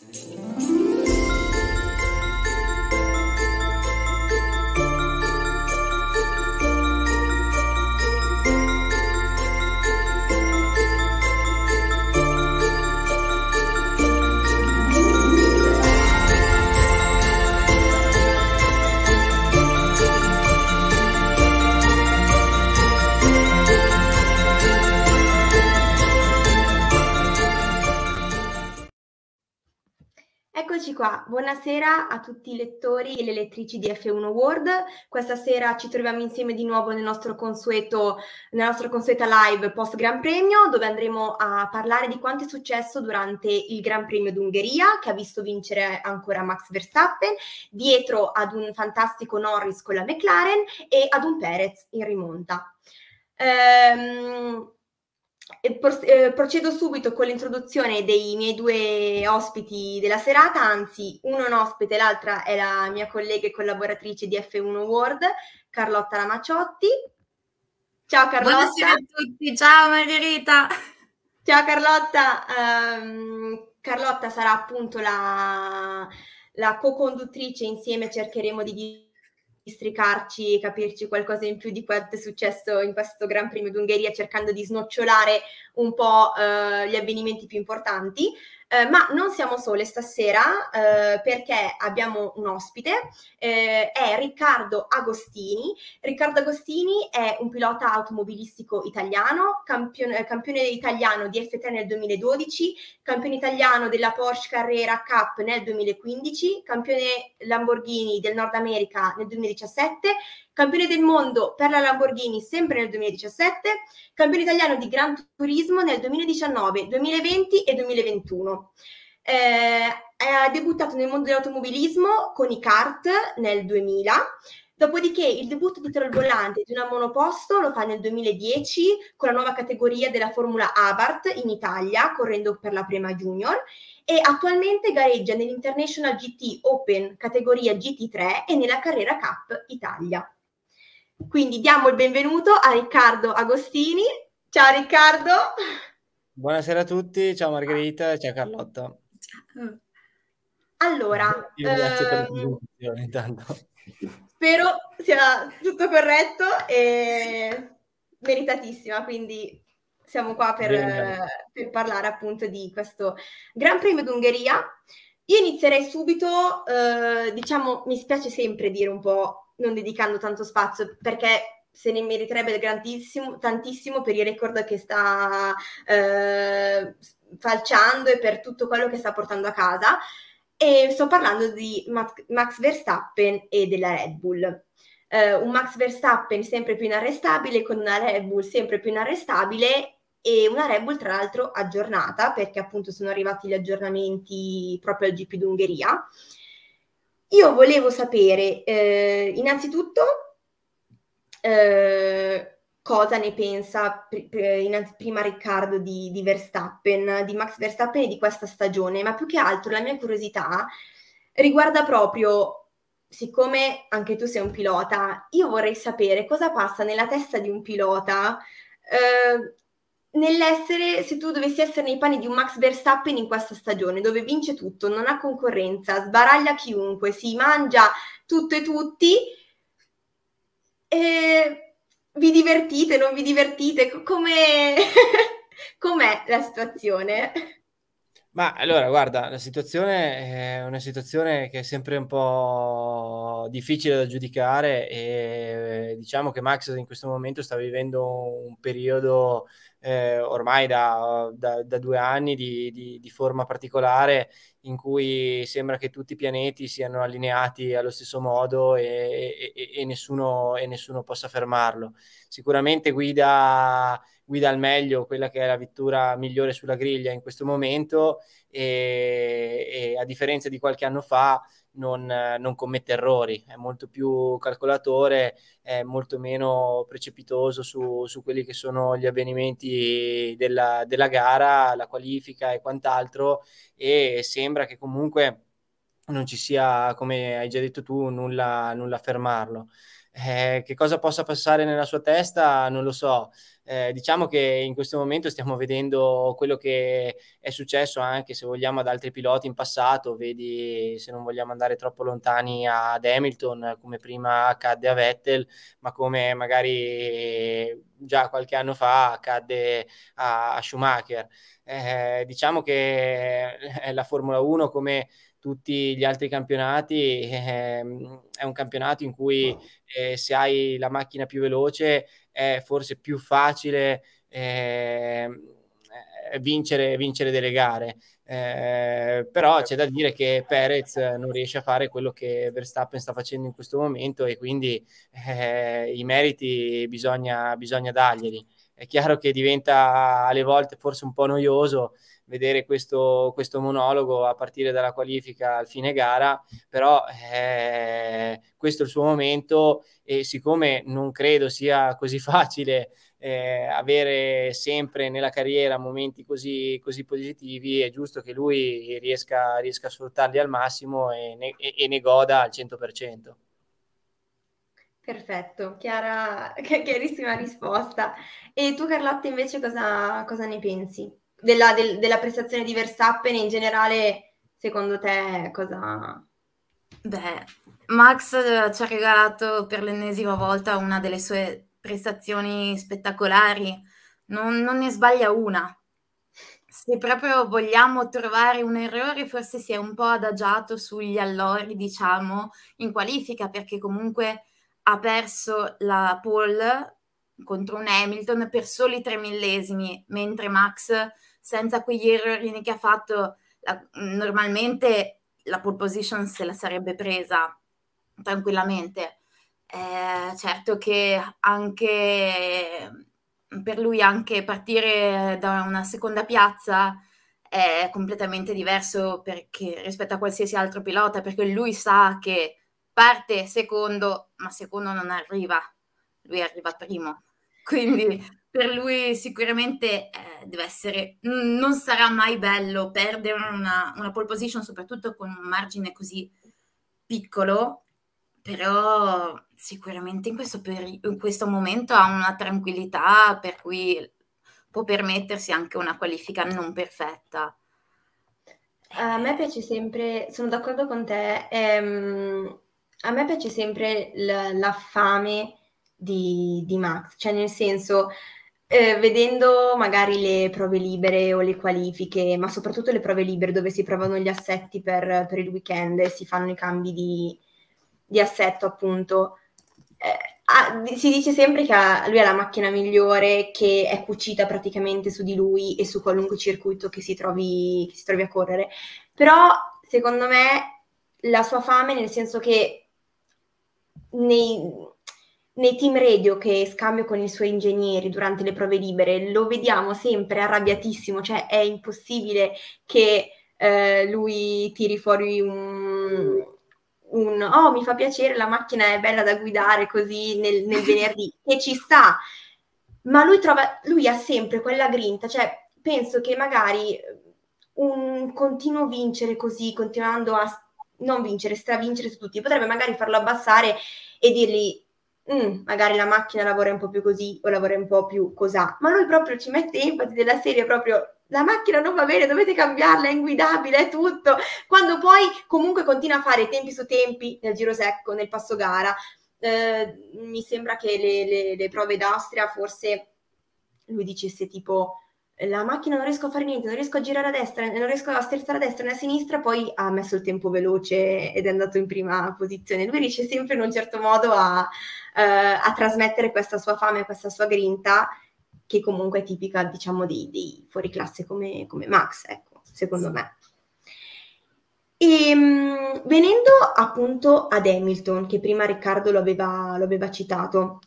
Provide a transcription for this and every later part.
Mm-hmm. Buonasera a tutti i lettori e le lettrici di F1 World. Questa sera ci troviamo insieme di nuovo nel nostro consueto, nella nostra consueta live post Gran Premio, dove andremo a parlare di quanto è successo durante il Gran Premio d'Ungheria, che ha visto vincere ancora Max Verstappen, dietro ad un fantastico Norris con la McLaren e ad un Perez in rimonta. Ehm, eh, procedo subito con l'introduzione dei miei due ospiti della serata, anzi uno è un ospite, l'altra è la mia collega e collaboratrice di F1 World, Carlotta Lamacciotti. Ciao Carlotta. Buonasera a tutti, ciao Margherita. Ciao Carlotta, um, Carlotta sarà appunto la, la co-conduttrice, insieme cercheremo di districarci e capirci qualcosa in più di quanto è successo in questo Gran Premio d'Ungheria, cercando di snocciolare un po' eh, gli avvenimenti più importanti. Eh, ma non siamo sole stasera eh, perché abbiamo un ospite, eh, è Riccardo Agostini. Riccardo Agostini è un pilota automobilistico italiano, campione, campione italiano di F3 nel 2012, campione italiano della Porsche Carrera Cup nel 2015, campione Lamborghini del Nord America nel 2017 campione del mondo per la Lamborghini sempre nel 2017, campione italiano di Gran Turismo nel 2019, 2020 e 2021. Eh, ha debuttato nel mondo dell'automobilismo con i kart nel 2000, dopodiché il debutto dietro il volante di una monoposto lo fa nel 2010 con la nuova categoria della Formula Abarth in Italia, correndo per la Prima Junior e attualmente gareggia nell'International GT Open categoria GT3 e nella Carrera Cup Italia. Quindi diamo il benvenuto a Riccardo Agostini. Ciao Riccardo. Buonasera a tutti, ciao Margherita, ciao Carlotta. Allora, grazie per la ehm, Spero sia tutto corretto e meritatissima, quindi siamo qua per, per, parlare appunto di questo Gran Premio d'Ungheria. Io inizierei subito, eh, diciamo, mi spiace sempre dire un po' non dedicando tanto spazio perché se ne meriterebbe tantissimo per il record che sta eh, falciando e per tutto quello che sta portando a casa. E sto parlando di Max Verstappen e della Red Bull. Eh, un Max Verstappen sempre più inarrestabile, con una Red Bull sempre più inarrestabile e una Red Bull tra l'altro aggiornata perché appunto sono arrivati gli aggiornamenti proprio al GP d'Ungheria. Io volevo sapere eh, innanzitutto eh, cosa ne pensa pr- pr- prima Riccardo di, di, Verstappen, di Max Verstappen e di questa stagione, ma più che altro la mia curiosità riguarda proprio, siccome anche tu sei un pilota, io vorrei sapere cosa passa nella testa di un pilota eh, nell'essere, se tu dovessi essere nei panni di un Max Verstappen in questa stagione, dove vince tutto, non ha concorrenza, sbaraglia chiunque, si mangia tutto e tutti, e vi divertite, non vi divertite? Come... Com'è la situazione? Ma allora, guarda, la situazione è una situazione che è sempre un po' difficile da giudicare e diciamo che Max in questo momento sta vivendo un periodo eh, ormai da, da, da, due anni di, di, di, forma particolare in cui sembra che tutti i pianeti siano allineati allo stesso modo e, e, e, nessuno, e nessuno, possa fermarlo. Sicuramente guida, guida al meglio quella che è la vettura migliore sulla griglia in questo momento e, a differenza di qualche anno fa non, non, commette errori, è molto più calcolatore, è molto meno precipitoso su, su quelli che sono gli avvenimenti della, della gara, la qualifica e quant'altro e sembra che comunque non ci sia, come hai già detto tu, nulla, nulla a fermarlo. Eh, che cosa possa passare nella sua testa non lo so. Eh, diciamo che in questo momento stiamo vedendo quello che è successo anche se vogliamo ad altri piloti in passato, vedi se non vogliamo andare troppo lontani ad Hamilton come prima accadde a Vettel, ma come magari già qualche anno fa accadde a, a Schumacher. Eh, diciamo che la Formula 1 come tutti gli altri campionati eh, è un campionato in cui eh, se hai la macchina più veloce è forse più facile ehm, eh, vincere, vincere, delle gare. Eh, però c'è da dire che Perez non riesce a fare quello che Verstappen sta facendo in questo momento e quindi eh, i meriti bisogna, bisogna darglieli. È chiaro che diventa alle volte forse un po' noioso vedere questo, questo monologo a partire dalla qualifica al fine gara, però eh, questo è il suo momento e siccome non credo sia così facile eh, avere sempre nella carriera momenti così, così, positivi, è giusto che lui riesca, riesca a sfruttarli al massimo e ne, e, e ne goda al 100%. Perfetto, chiara, chiarissima risposta. E tu Carlotta invece cosa, cosa ne pensi? Della, del, della, prestazione di Verstappen in generale, secondo te cosa... Beh, Max ci ha regalato per l'ennesima volta una delle sue prestazioni spettacolari, non, non ne sbaglia una. Se proprio vogliamo trovare un errore, forse si è un po' adagiato sugli allori, diciamo, in qualifica, perché comunque ha perso la pole contro un Hamilton per soli tre millesimi, mentre Max, senza quegli errori che ha fatto, la, normalmente la pole position se la sarebbe presa tranquillamente. Eh, certo che anche per lui anche partire da una seconda piazza è completamente diverso perché, rispetto a qualsiasi altro pilota, perché lui sa che parte secondo, ma secondo non arriva, lui arriva primo. Quindi per lui sicuramente eh, deve essere, non sarà mai bello perdere una, una pole position, soprattutto con un margine così piccolo, però sicuramente in questo, peri- in questo momento ha una tranquillità per cui può permettersi anche una qualifica non perfetta. A me piace sempre, sono d'accordo con te, ehm, a me piace sempre la, la fame di, di, Max, cioè nel senso, eh, vedendo magari le prove libere o le qualifiche, ma soprattutto le prove libere dove si provano gli assetti per, per il weekend e si fanno i cambi di, di assetto appunto, eh, ah, si dice sempre che lui ha la macchina migliore che è cucita praticamente su di lui e su qualunque circuito che si trovi, che si trovi a correre, però secondo me la sua fame nel senso che nei, nei team radio che scambio con i suoi ingegneri durante le prove libere lo vediamo sempre arrabbiatissimo, cioè è impossibile che eh, lui tiri fuori un, un oh mi fa piacere, la macchina è bella da guidare così nel, nel venerdì, che ci sta, ma lui, trova, lui ha sempre quella grinta, cioè penso che magari un continuo vincere così, continuando a non vincere, stravincere su tutti, potrebbe magari farlo abbassare e dirgli mm, magari la macchina lavora un po' più così o lavora un po' più cosà, ma lui proprio ci mette enfasi della serie proprio la macchina non va bene, dovete cambiarla, è inguidabile, è tutto, quando poi comunque continua a fare tempi su tempi nel giro secco, nel passo gara, eh, mi sembra che le, le, le prove d'Austria forse lui dicesse tipo la macchina non riesco a fare niente, non riesco a girare a destra, non riesco a sterzare a destra né a sinistra, poi ha messo il tempo veloce ed è andato in prima posizione. Lui riesce sempre in un certo modo a, uh, a trasmettere questa sua fame, questa sua grinta, che comunque è tipica, diciamo, dei, dei fuoriclasse come, come Max, ecco, secondo me. E, ehm, venendo appunto ad Hamilton, che prima Riccardo lo aveva, lo aveva citato,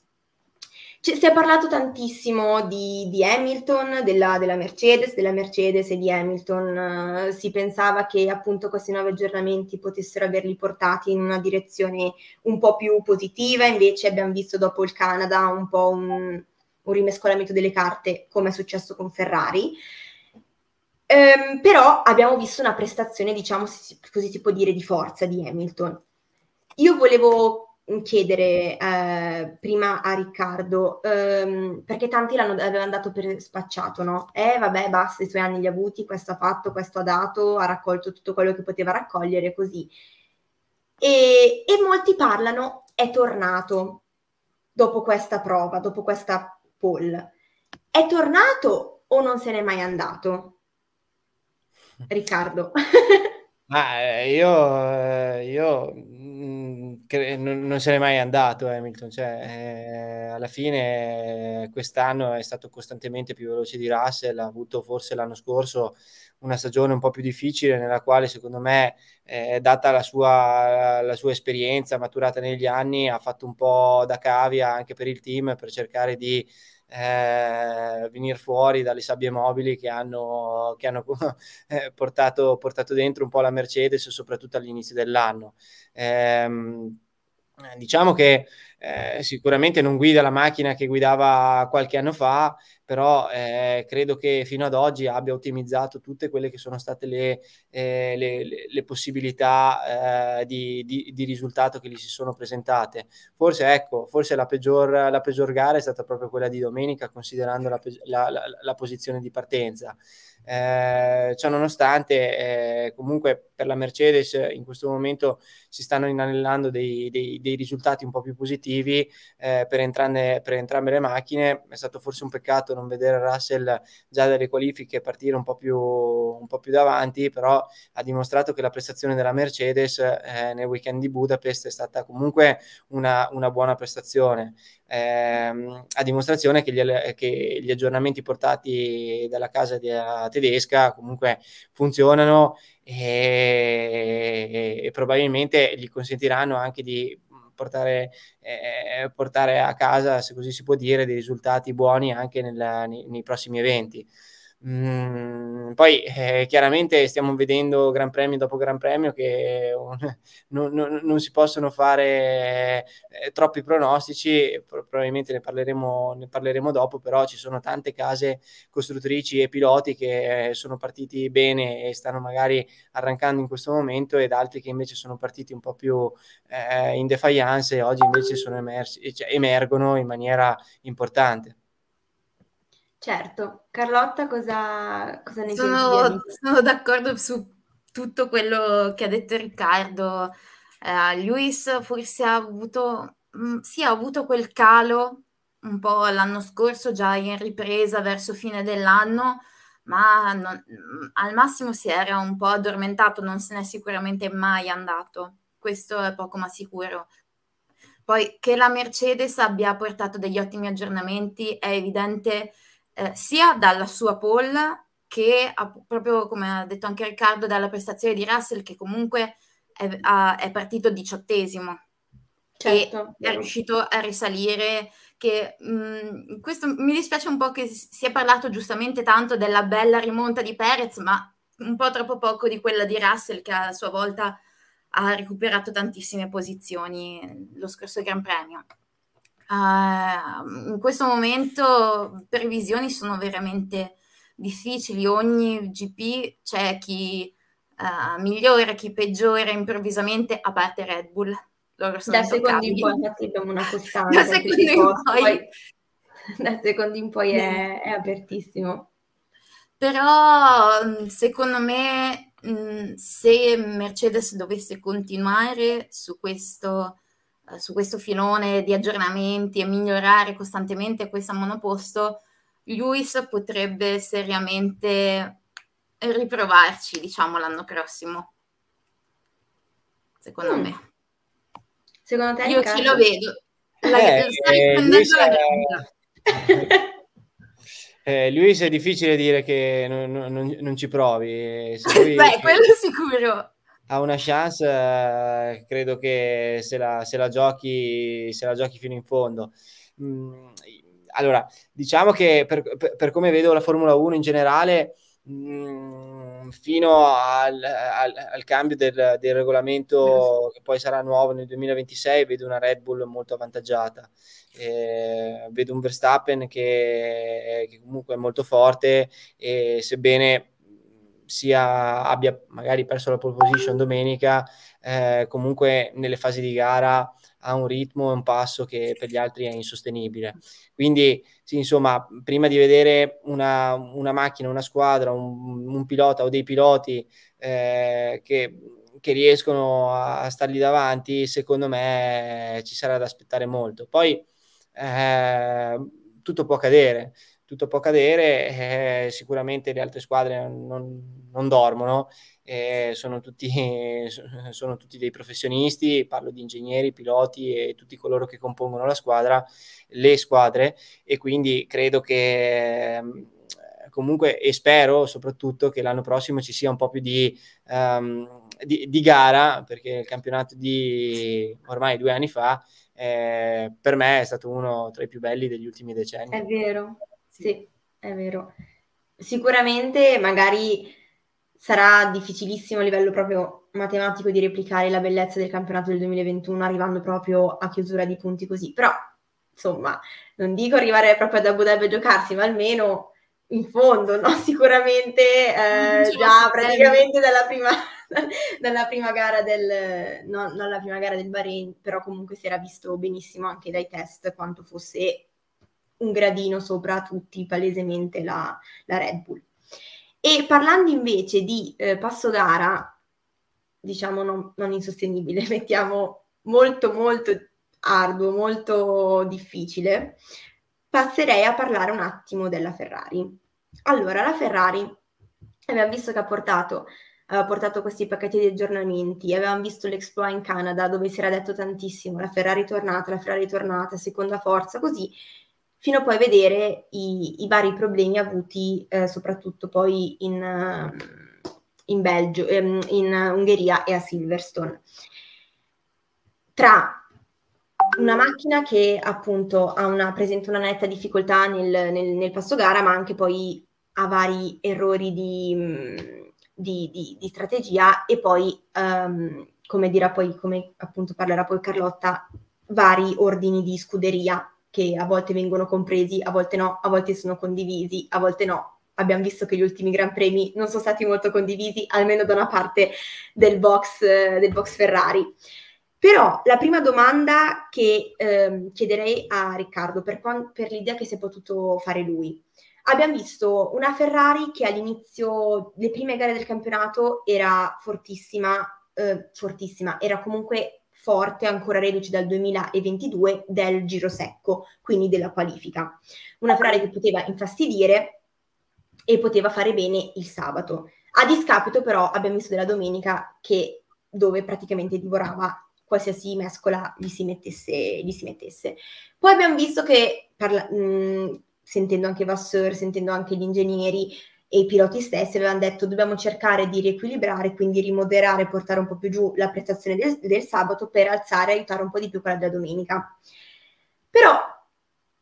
c- si è parlato tantissimo di, di Hamilton, della, della, Mercedes, della Mercedes e di Hamilton. Uh, si pensava che appunto questi nuovi aggiornamenti potessero averli portati in una direzione un po' più positiva, invece abbiamo visto dopo il Canada un po' un, un rimescolamento delle carte, come è successo con Ferrari. Um, però abbiamo visto una prestazione, diciamo, così si può dire, di forza di Hamilton. Io volevo chiedere eh, prima a Riccardo, ehm, perché tanti l'avevano dato per spacciato, no? Eh, vabbè, basta, i suoi anni li ha avuti, questo ha fatto, questo ha dato, ha raccolto tutto quello che poteva raccogliere, così. E, e molti parlano, è tornato dopo questa prova, dopo questa poll. È tornato o non se n'è mai andato? Riccardo. Ah, io, eh, io cre- non, non se n'è mai andato Hamilton, cioè, eh, alla fine quest'anno è stato costantemente più veloce di Russell, ha avuto forse l'anno scorso una stagione un po' più difficile nella quale secondo me, eh, data la sua, la sua, esperienza maturata negli anni, ha fatto un po' da cavia anche per il team per cercare di eh, venire fuori dalle sabbie mobili che hanno, che hanno eh, portato, portato, dentro un po' la Mercedes, soprattutto all'inizio dell'anno. Eh, diciamo che eh, sicuramente non guida la macchina che guidava qualche anno fa, però eh, credo che fino ad oggi abbia ottimizzato tutte quelle che sono state le, eh, le, le possibilità eh, di, di, di, risultato che gli si sono presentate. Forse, ecco, forse la peggior, la peggior gara è stata proprio quella di domenica, considerando la, la, la posizione di partenza. Eh, ciò nonostante, eh, comunque per la Mercedes in questo momento si stanno inanellando dei, dei, dei risultati un po' più positivi eh, per, entrambe, per, entrambe, le macchine. È stato forse un peccato non vedere Russell già dalle qualifiche partire un po' più, un po più davanti, però ha dimostrato che la prestazione della Mercedes eh, nel weekend di Budapest è stata comunque una, una buona prestazione ehm, a dimostrazione che gli, che gli, aggiornamenti portati dalla casa di, tedesca comunque funzionano e, e, probabilmente gli consentiranno anche di portare, eh, portare, a casa, se così si può dire, dei risultati buoni anche nella, nei, nei prossimi eventi. Mm, poi eh, chiaramente stiamo vedendo Gran Premio dopo Gran Premio che un, non, non, non, si possono fare eh, troppi pronostici, probabilmente ne parleremo, ne parleremo, dopo, però ci sono tante case costruttrici e piloti che sono partiti bene e stanno magari arrancando in questo momento ed altri che invece sono partiti un po' più eh, in defiance e oggi invece sono emersi, cioè, emergono in maniera importante. Certo, Carlotta cosa, cosa ne sono, pensi? Sono d'accordo su tutto quello che ha detto Riccardo. Eh, Luis forse ha avuto, mh, mm, sì, ha avuto quel calo un po' l'anno scorso, già in ripresa verso fine dell'anno, ma non, mm, al massimo si era un po' addormentato, non se n'è sicuramente mai andato. Questo è poco ma sicuro. Poi che la Mercedes abbia portato degli ottimi aggiornamenti è evidente eh, sia dalla sua poll che proprio come ha detto anche Riccardo dalla prestazione di Russell che comunque è, è partito diciottesimo certo, e è riuscito a risalire che mh, mm, questo mi dispiace un po' che si è parlato giustamente tanto della bella rimonta di Perez ma un po' troppo poco di quella di Russell che a sua volta ha recuperato tantissime posizioni lo scorso Gran Premio. Uh, in questo momento previsioni sono veramente difficili, ogni GP c'è chi uh, migliora, chi peggiora improvvisamente, a parte Red Bull. Loro sono da secondo in poi infatti abbiamo una costante. da secondo in poi, poi, da secondo in poi è, è apertissimo. Però secondo me se Mercedes dovesse continuare su questo eh, su questo filone di aggiornamenti e migliorare costantemente questa monoposto, Lewis potrebbe seriamente riprovarci, diciamo, l'anno prossimo. Secondo mm. me. Secondo te? Io ce lo vedo. La, eh, stai eh, prendendo la gamba. Eh, Luis è difficile dire che non, non, non ci provi. Lui, Beh, quello sicuro ha una chance, eh, credo che se la, se la, giochi, se la giochi fino in fondo. Mm, allora, diciamo che per, per, per, come vedo la Formula 1 in generale, mm, fino al, al, al cambio del, del, regolamento che poi sarà nuovo nel 2026, vedo una Red Bull molto avvantaggiata. Eh, vedo un Verstappen che, che comunque è molto forte e sebbene sia abbia magari perso la pole position domenica, eh, comunque nelle fasi di gara ha un ritmo e un passo che per gli altri è insostenibile. Quindi, sì, insomma, prima di vedere una, una macchina, una squadra, un, un, pilota o dei piloti eh, che, che, riescono a, a stargli davanti, secondo me ci sarà da aspettare molto. Poi eh, tutto può accadere tutto può cadere, eh, sicuramente le altre squadre non, non dormono, eh, sono, tutti, sono, tutti, dei professionisti, parlo di ingegneri, piloti e tutti coloro che compongono la squadra, le squadre e quindi credo che ehm, comunque e spero soprattutto che l'anno prossimo ci sia un po' più di, um, di, di gara perché il campionato di ormai due anni fa eh, per me è stato uno tra i più belli degli ultimi decenni. È vero, sì, è vero. Sicuramente magari sarà difficilissimo a livello proprio matematico di replicare la bellezza del campionato del 2021 arrivando proprio a chiusura di punti così, però insomma, non dico arrivare proprio ad Abu Dhabi a giocarsi, ma almeno in fondo, no? Sicuramente eh, già praticamente dalla prima, dalla prima gara del, no, non la prima gara del Bahrain, però comunque si era visto benissimo anche dai test quanto fosse un gradino sopra tutti palesemente la, la Red Bull. E parlando invece di eh, passo gara, diciamo non, non insostenibile, mettiamo molto molto arduo, molto difficile, passerei a parlare un attimo della Ferrari. Allora, la Ferrari abbiamo visto che ha portato, aveva portato questi pacchetti di aggiornamenti, avevamo visto l'Exploit in Canada dove si era detto tantissimo, la Ferrari tornata, la Ferrari tornata, seconda forza, così, fino a poi vedere i, i vari problemi avuti eh, soprattutto poi in, in Belgio, ehm, in Ungheria e a Silverstone. Tra una macchina che appunto una, presenta una netta difficoltà nel, nel, nel, passo gara, ma anche poi ha vari errori di, di, di, di strategia e poi, um, come dirà poi, come appunto parlerà poi Carlotta, vari ordini di scuderia che a volte vengono compresi, a volte no, a volte sono condivisi, a volte no. Abbiamo visto che gli ultimi Gran Premi non sono stati molto condivisi, almeno da una parte del box, del box Ferrari. Però la prima domanda che eh, chiederei a Riccardo, per, per l'idea che si è potuto fare lui, abbiamo visto una Ferrari che all'inizio, le prime gare del campionato, era fortissima, eh, fortissima, era comunque forte, ancora reduci dal 2022, del giro secco, quindi della qualifica. Una Ferrari che poteva infastidire e poteva fare bene il sabato. A discapito però abbiamo visto della domenica che dove praticamente divorava qualsiasi mescola gli si mettesse. Gli si mettesse. Poi abbiamo visto che, parla- mh, sentendo anche Vasseur, sentendo anche gli ingegneri, e i piloti stessi avevano detto dobbiamo cercare di riequilibrare, quindi rimoderare, portare un po' più giù la prestazione del, del sabato per alzare e aiutare un po' di più quella della domenica. Però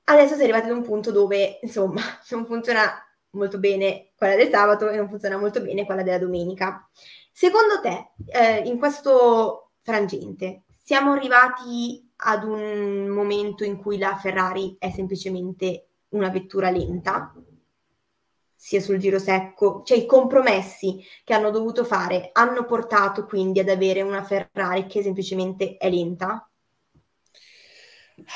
adesso si è arrivati ad un punto dove insomma non funziona molto bene quella del sabato e non funziona molto bene quella della domenica. Secondo te, eh, in questo frangente, siamo arrivati ad un momento in cui la Ferrari è semplicemente una vettura lenta? Sia sul giro secco, cioè i compromessi che hanno dovuto fare hanno portato quindi ad avere una Ferrari che semplicemente è lenta?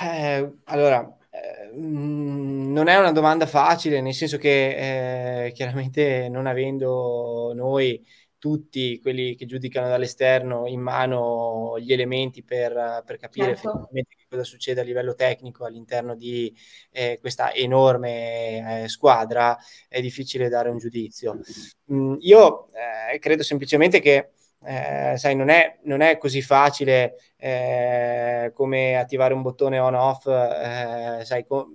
Eh, allora, eh, non è una domanda facile, nel senso che eh, chiaramente non avendo noi tutti quelli che giudicano dall'esterno in mano gli elementi per, per capire certo. effettivamente cosa succede a livello tecnico all'interno di eh, questa enorme eh, squadra, è difficile dare un giudizio. Mm, io eh, credo semplicemente che eh, sai, non è, non è, così facile eh, come attivare un bottone on-off, eh, sai, co-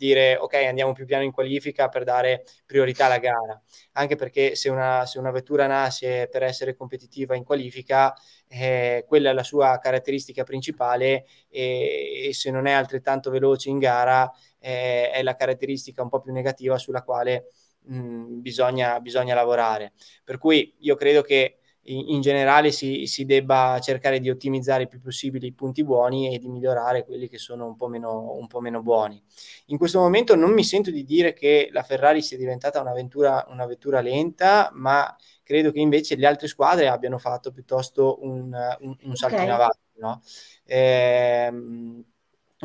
dire ok, andiamo più piano in qualifica per dare priorità alla gara, anche perché se una, se una vettura nasce per essere competitiva in qualifica, eh, quella è la sua caratteristica principale e, e, se non è altrettanto veloce in gara, eh, è la caratteristica un po' più negativa sulla quale mh, bisogna, bisogna lavorare. Per cui io credo che in, generale si, si, debba cercare di ottimizzare il più possibile i punti buoni e di migliorare quelli che sono un po, meno, un po' meno buoni. In questo momento non mi sento di dire che la Ferrari sia diventata una vettura, una vettura lenta, ma credo che invece le altre squadre abbiano fatto piuttosto un, un, un salto okay. in avanti. no? Ehm,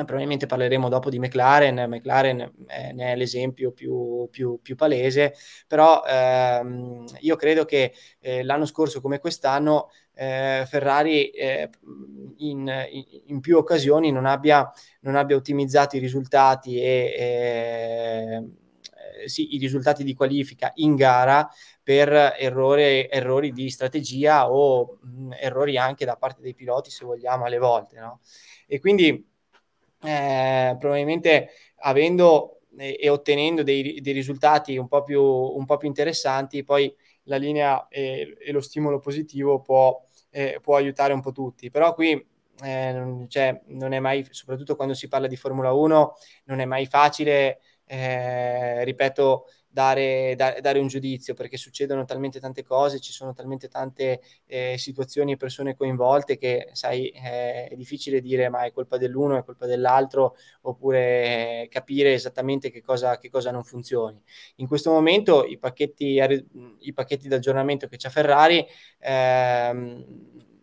probabilmente parleremo dopo di McLaren, McLaren è, ne è l'esempio più, più, più palese, però ehm, io credo che eh, l'anno scorso come quest'anno eh, Ferrari eh, in, in, più occasioni non abbia, non abbia ottimizzato i risultati e eh, sì, i risultati di qualifica in gara per errore, errori di strategia o mh, errori anche da parte dei piloti, se vogliamo, alle volte. No? E quindi eh, probabilmente avendo e, e ottenendo dei, dei, risultati un po, più, un po' più interessanti, poi la linea e, e lo stimolo positivo può, eh, può, aiutare un po' tutti. Però qui eh, cioè, non è mai, soprattutto quando si parla di Formula 1, non è mai facile, eh, ripeto, dare, da, dare, un giudizio perché succedono talmente tante cose, ci sono talmente tante eh, situazioni e persone coinvolte che sai eh, è difficile dire ma è colpa dell'uno, è colpa dell'altro oppure eh, capire esattamente che cosa, che cosa, non funzioni. In questo momento i pacchetti, i pacchetti d'aggiornamento che c'ha Ferrari ehm,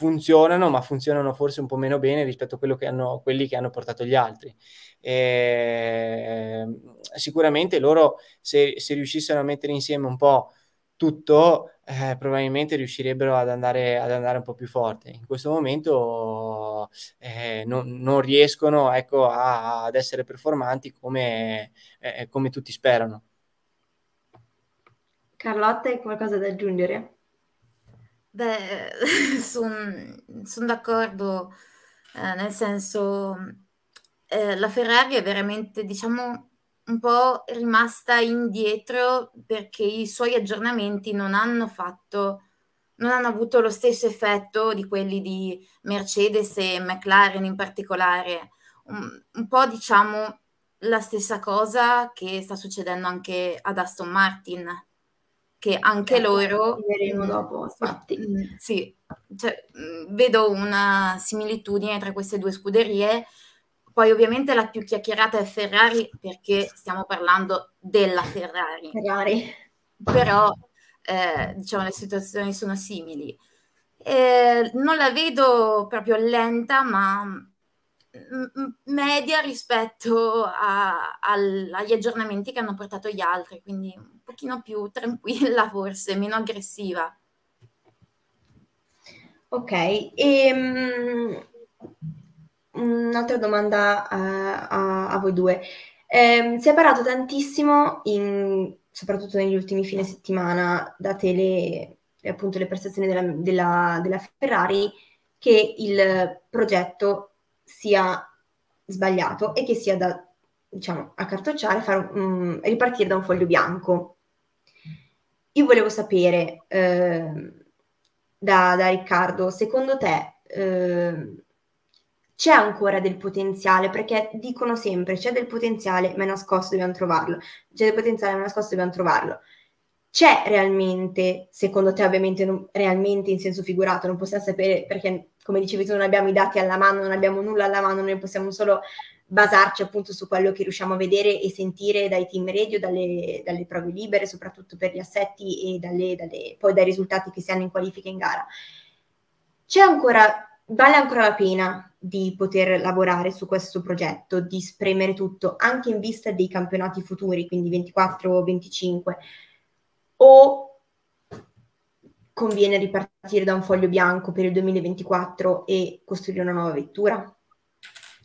funzionano, ma funzionano forse un po' meno bene rispetto a che hanno, quelli che hanno portato gli altri. E, sicuramente loro, se, se, riuscissero a mettere insieme un po' tutto, eh, probabilmente riuscirebbero ad andare, ad andare, un po' più forte. In questo momento eh, non, non, riescono ecco, a, ad essere performanti come, eh, come tutti sperano. Carlotta, hai qualcosa da aggiungere? Beh, sono son d'accordo, eh, nel senso, eh, la Ferrari è veramente, diciamo, un po' rimasta indietro perché i suoi aggiornamenti non hanno fatto, non hanno avuto lo stesso effetto di quelli di Mercedes e McLaren in particolare. Un, un po' diciamo la stessa cosa che sta succedendo anche ad Aston Martin che anche eh, loro... Vedremo dopo, infatti. Mm, sì, cioè, mm, vedo una similitudine tra queste due scuderie. Poi ovviamente la più chiacchierata è Ferrari perché stiamo parlando della Ferrari. Ferrari. Però eh, diciamo le situazioni sono simili. Eh, non la vedo proprio lenta, ma media rispetto a, al, agli aggiornamenti che hanno portato gli altri, quindi pochino più tranquilla forse, meno aggressiva. Ok, e, um, un'altra domanda a, a, a voi due. Eh, si è parlato tantissimo, in, soprattutto negli ultimi fine settimana, date le, appunto le prestazioni della, della, della Ferrari, che il progetto sia sbagliato e che sia da diciamo, accartocciare, far, um, ripartire da un foglio bianco. Io volevo sapere eh, da, da, Riccardo, secondo te eh, c'è ancora del potenziale? Perché dicono sempre c'è del potenziale, ma è nascosto, dobbiamo trovarlo. C'è del potenziale, ma è nascosto, dobbiamo trovarlo. C'è realmente, secondo te ovviamente non, realmente in senso figurato, non possiamo sapere perché come dicevi tu, non abbiamo i dati alla mano, non abbiamo nulla alla mano, noi possiamo solo basarci appunto su quello che riusciamo a vedere e sentire dai team radio, dalle, dalle prove libere, soprattutto per gli assetti e dalle, dalle, poi dai risultati che si hanno in qualifica in gara. C'è ancora, vale ancora la pena di poter lavorare su questo progetto, di spremere tutto, anche in vista dei campionati futuri, quindi 24-25, o conviene ripartire da un foglio bianco per il 2024 e costruire una nuova vettura?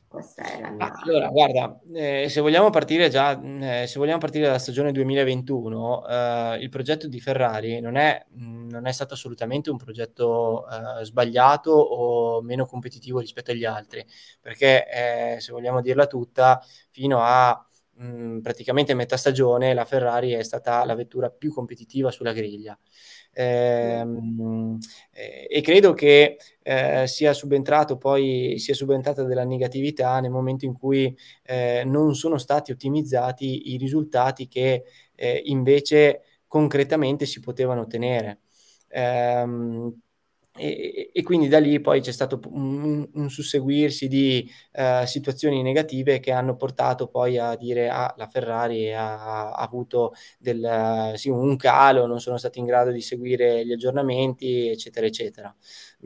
Questa è la mia... Allora, guarda, eh, se vogliamo partire già, eh, se vogliamo partire dalla stagione 2021, eh, il progetto di Ferrari non è, mh, non è stato assolutamente un progetto eh, sbagliato o meno competitivo rispetto agli altri, perché eh, se vogliamo dirla tutta, fino a mh, praticamente metà stagione la Ferrari è stata la vettura più competitiva sulla griglia. Ehm, eh, e credo che eh, sia subentrato poi sia subentrata della negatività nel momento in cui eh, non sono stati ottimizzati i risultati che eh, invece concretamente si potevano ottenere. Ehm, e, e, quindi da lì poi c'è stato un, un susseguirsi di uh, situazioni negative che hanno portato poi a dire ah, la Ferrari ha, ha avuto del, sì, un calo, non sono stati in grado di seguire gli aggiornamenti, eccetera, eccetera.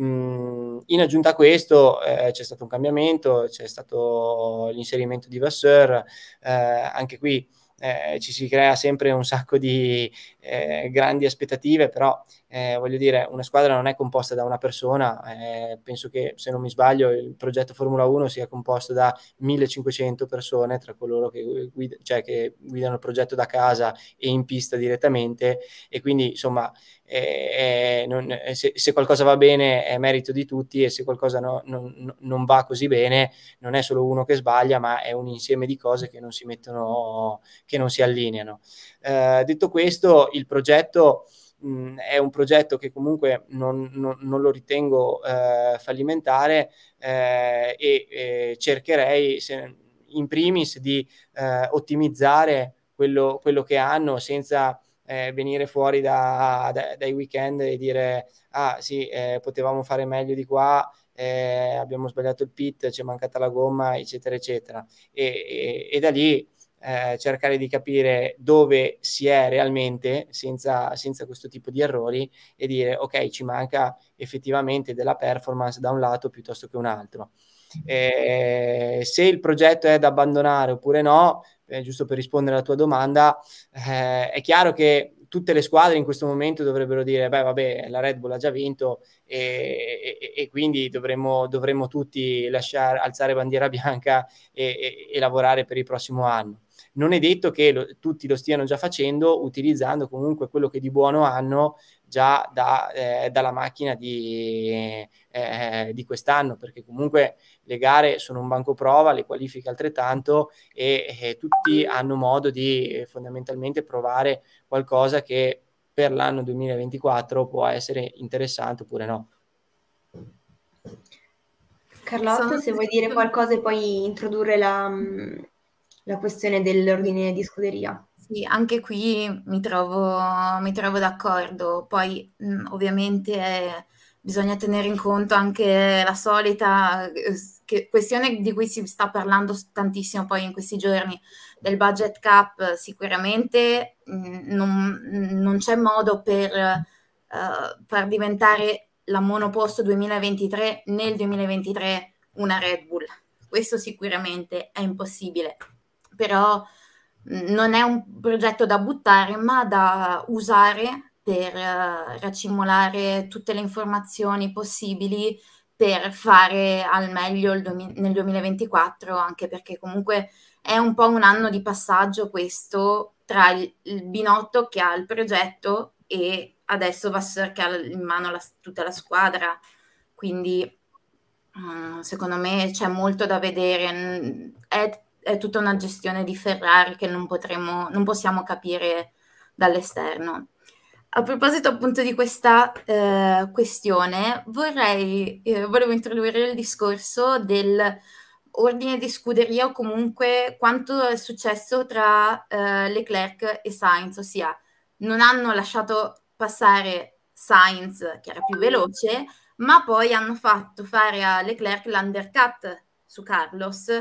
Mm, in aggiunta a questo eh, c'è stato un cambiamento, c'è stato l'inserimento di Vasseur, eh, anche qui eh, ci si crea sempre un sacco di eh, grandi aspettative, però eh, voglio dire, una squadra non è composta da una persona, eh, penso che se non mi sbaglio il progetto Formula 1 sia composto da 1500 persone, tra coloro che, guida, cioè, che guidano il progetto da casa e in pista direttamente, e quindi insomma eh, non, eh, se, se, qualcosa va bene è merito di tutti e se qualcosa no, non, non, va così bene non è solo uno che sbaglia ma è un insieme di cose che non si mettono, che non si allineano. Eh, detto questo, il progetto mh, è un progetto che comunque non, non lo ritengo eh, fallimentare eh, e eh, cercherei se, in primis di ottimizzare quello, quello che hanno senza eh, venire fuori da, da, dai weekend e dire ah sì, eh, potevamo fare meglio di qua, eh, abbiamo sbagliato il pit, ci è mancata la gomma, eccetera, eccetera. E, e, e da lì eh, cercare di capire dove si è realmente senza, senza, questo tipo di errori e dire ok, ci manca effettivamente della performance da un lato piuttosto che un altro. Eh, se il progetto è da abbandonare oppure no, eh, giusto per rispondere alla tua domanda, eh, è chiaro che tutte le squadre in questo momento dovrebbero dire, beh vabbè, la Red Bull ha già vinto e, e, e quindi dovremmo, dovremmo, tutti lasciare, alzare bandiera bianca e, e, lavorare per il prossimo anno. Non è detto che lo, tutti lo stiano già facendo utilizzando comunque quello che di buono hanno già da, eh, dalla macchina di, eh, di, quest'anno, perché comunque le gare sono un banco prova, le qualifiche altrettanto e, e tutti hanno modo di eh, fondamentalmente provare qualcosa che per l'anno 2024 può essere interessante oppure no. Carlotta, Sono... se vuoi dire qualcosa e poi introdurre la, la questione dell'ordine di scuderia. Sì, anche qui mi trovo, mi trovo d'accordo. Poi mh, mm, ovviamente eh, bisogna tenere in conto anche la solita eh, questione di cui si sta parlando tantissimo poi in questi giorni del budget cap. Sicuramente mh, mm, non, non, c'è modo per uh, far diventare la monoposto 2023 nel 2023 una Red Bull. Questo sicuramente è impossibile, però non è un progetto da buttare, ma da usare per uh, raccimolare tutte le informazioni possibili per fare al meglio domi- nel 2024, anche perché comunque è un po' un anno di passaggio questo tra il, il Binotto che ha il progetto e adesso Vasseur che ha in mano la, tutta la squadra. Quindi um, secondo me c'è molto da vedere. È è tutta una gestione di Ferrari che non, potremo, non possiamo capire dall'esterno. A proposito appunto di questa eh, questione, vorrei, eh, volevo introdurre il discorso dell'ordine di scuderia o comunque quanto è successo tra eh, Leclerc e Sainz, ossia non hanno lasciato passare Sainz che era più veloce, ma poi hanno fatto fare a Leclerc l'undercut su Carlos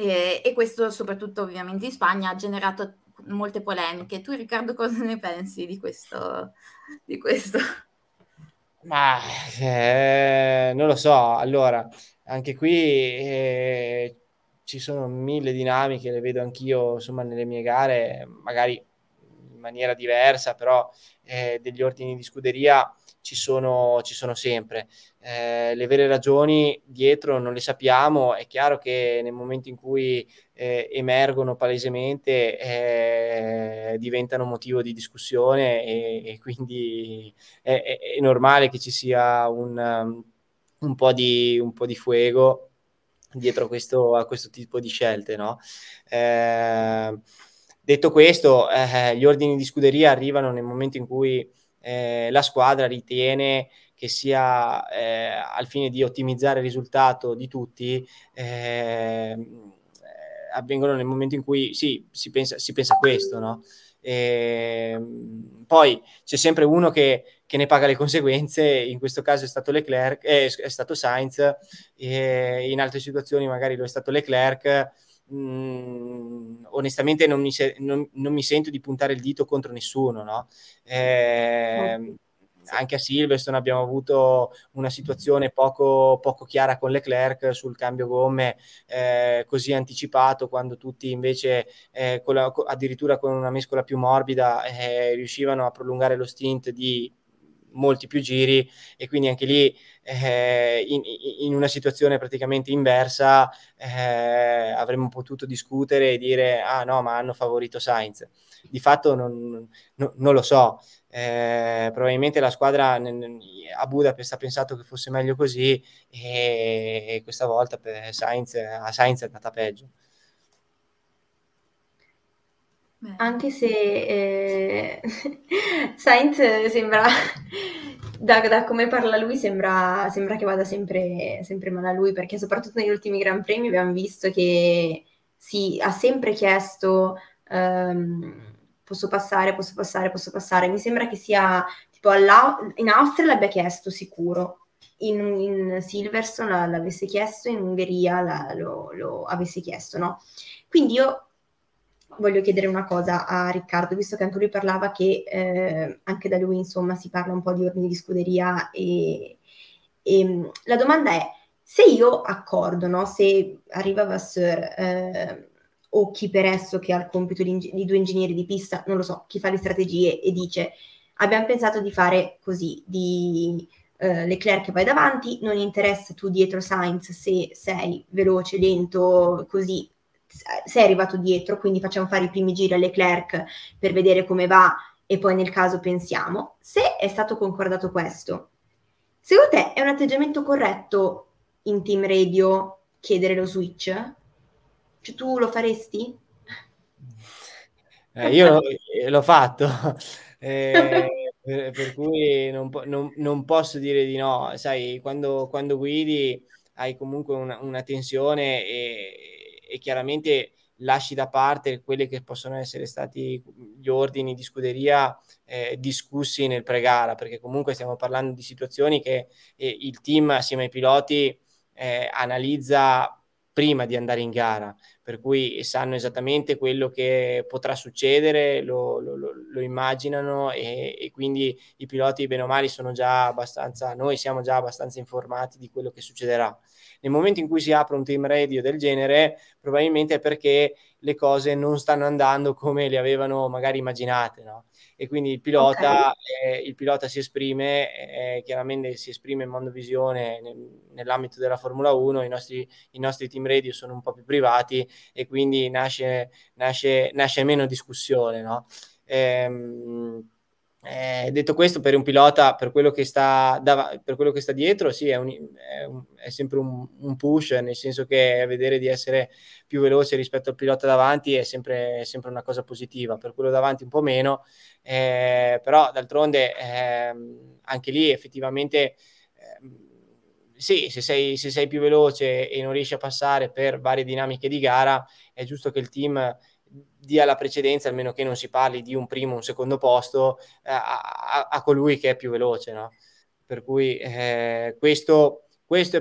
e, e, questo, soprattutto ovviamente in Spagna, ha generato molte polemiche. Tu, Riccardo, cosa ne pensi di questo? Di questo? Ma eh, non lo so. Allora, anche qui eh, ci sono mille dinamiche, le vedo anch'io insomma nelle mie gare, magari in maniera diversa, però eh, degli ordini di scuderia ci sono, ci sono sempre. Eh, le vere ragioni dietro non le sappiamo, è chiaro che nel momento in cui eh, emergono palesemente eh, diventano motivo di discussione e, e quindi è, è, è, normale che ci sia un, um, un, po, di, un po' di fuego dietro questo, a questo tipo di scelte. No? Eh, detto questo, eh, gli ordini di scuderia arrivano nel momento in cui eh, la squadra ritiene che sia eh, al fine di ottimizzare il risultato di tutti, eh, avvengono nel momento in cui sì, si pensa, si pensa a questo, no? E, ehm, poi c'è sempre uno che, che, ne paga le conseguenze, in questo caso è stato Leclerc, eh, è stato Sainz, in altre situazioni magari lo è stato Leclerc. Mm, onestamente non mi, se- non, non mi, sento di puntare il dito contro nessuno, no? Eh, anche a Silverstone abbiamo avuto una situazione poco, poco chiara con Leclerc sul cambio gomme eh, così anticipato quando tutti invece eh, con la, addirittura con una mescola più morbida eh, riuscivano a prolungare lo stint di molti più giri e quindi anche lì eh, in, in, una situazione praticamente inversa eh, avremmo potuto discutere e dire ah no ma hanno favorito Sainz di fatto non, non, non lo so eh, probabilmente la squadra a Budapest ha pensato che fosse meglio così e, questa volta per Sainz, a Sainz è andata peggio. Anche se eh, Sainz sembra, da, da, come parla lui, sembra, sembra che vada sempre, sempre, male a lui, perché soprattutto negli ultimi Gran Premi abbiamo visto che si ha sempre chiesto um, posso passare, posso passare, posso passare. Mi sembra che sia tipo in Austria l'abbia chiesto sicuro, in, in Silverstone la, l'avesse chiesto, in Ungheria la, lo, lo, avesse chiesto, no? Quindi io voglio chiedere una cosa a Riccardo, visto che anche lui parlava che eh, anche da lui insomma si parla un po' di ordini di scuderia e, e la domanda è se io accordo, no? se arriva Vasseur eh, o chi per esso che ha il compito di, di due ingegneri di pista, non lo so, chi fa le strategie e dice abbiamo pensato di fare così, di uh, Leclerc che vai davanti, non interessa tu dietro Sainz se sei veloce, lento, così sei arrivato dietro, quindi facciamo fare i primi giri a Leclerc per vedere come va e poi nel caso pensiamo. Se è stato concordato questo, secondo te è un atteggiamento corretto in team radio chiedere lo switch? Cioè, tu lo faresti? Eh, io l'ho fatto, eh, per, per, cui non, non, non, posso dire di no. Sai, quando, quando guidi hai comunque una, una tensione e, e, chiaramente lasci da parte quelli che possono essere stati gli ordini di scuderia eh, discussi nel pre-gara, perché comunque stiamo parlando di situazioni che eh, il team assieme ai piloti eh, analizza prima di andare in gara, per cui sanno esattamente quello che potrà succedere, lo, lo, lo immaginano e, e, quindi i piloti bene o male sono già abbastanza, noi siamo già abbastanza informati di quello che succederà. Nel momento in cui si apre un team radio del genere, probabilmente è perché le cose non stanno andando come le avevano magari immaginate, no? e quindi il pilota, okay. eh, il pilota si esprime, eh, chiaramente si esprime in mondovisione nel, nell'ambito della Formula 1, i nostri, i nostri, team radio sono un po' più privati e quindi nasce, nasce, nasce meno discussione. No? Ehm, eh, detto questo, per un pilota, per quello che sta, dav- quello che sta dietro, sì, è, un, è, un, è sempre un, un, push, nel senso che vedere di essere più veloce rispetto al pilota davanti è sempre, è sempre una cosa positiva, per quello davanti un po' meno, eh, però d'altronde eh, anche lì effettivamente ehm, sì, se sei, se sei più veloce e non riesci a passare per varie dinamiche di gara, è giusto che il team dia la precedenza, almeno che non si parli di un primo o un secondo posto, eh, a, a, colui che è più veloce. No? Per cui eh, questo, questo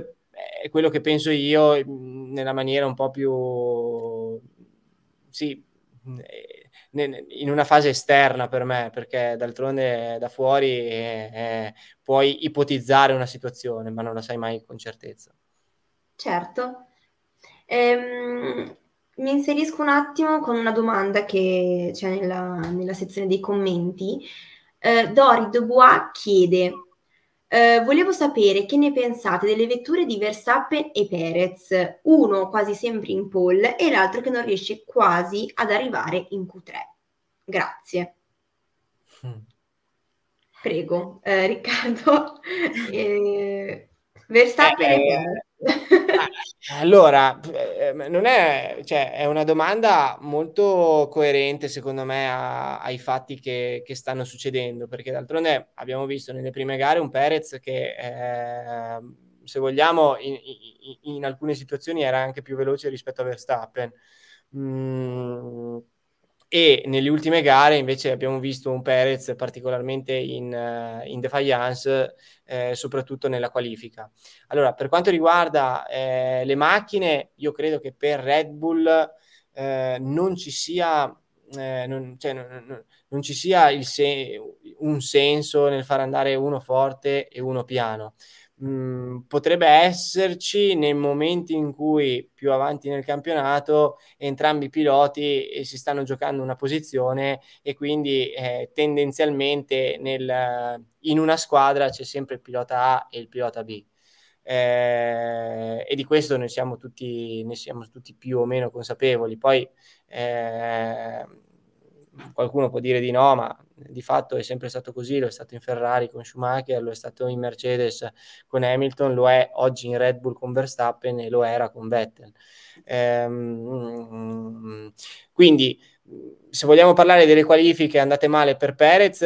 è, quello che penso io nella maniera un po' più... Sì, in una fase esterna per me, perché d'altronde da fuori eh, eh, puoi ipotizzare una situazione, ma non la sai mai con certezza. Certo. Ehm, mi inserisco un attimo con una domanda che c'è nella, nella sezione dei commenti. Eh, Dori Dubois chiede: eh, Volevo sapere che ne pensate delle vetture di Verstappen e Perez, uno quasi sempre in pole e l'altro che non riesce quasi ad arrivare in Q3. Grazie. Mm. Prego, eh, Riccardo. Eh, Verstappen e eh, Perez. Allora, eh, non è, cioè, è una domanda molto coerente secondo me a, ai fatti che, che, stanno succedendo, perché d'altronde abbiamo visto nelle prime gare un Perez che, eh, se vogliamo, in, in, in, alcune situazioni era anche più veloce rispetto a Verstappen. Mm, e nelle ultime gare invece abbiamo visto un Perez particolarmente in, uh, in defiance, eh, soprattutto nella qualifica. Allora, per quanto riguarda eh, le macchine, io credo che per Red Bull eh, non ci sia, eh, non, cioè, non, non, ci sia se- un senso nel far andare uno forte e uno piano mhmm, potrebbe esserci nei momenti in cui più avanti nel campionato entrambi i piloti eh, si stanno giocando una posizione e quindi eh, tendenzialmente nel, in una squadra c'è sempre il pilota A e il pilota B. Eh, e di questo ne siamo, tutti, ne siamo tutti più o meno consapevoli. Poi eh, qualcuno può dire di no, ma di fatto è sempre stato così, lo è stato in Ferrari con Schumacher, lo è stato in Mercedes con Hamilton, lo è oggi in Red Bull con Verstappen e lo era con Vettel. Ehm, quindi se vogliamo parlare delle qualifiche andate male per Perez,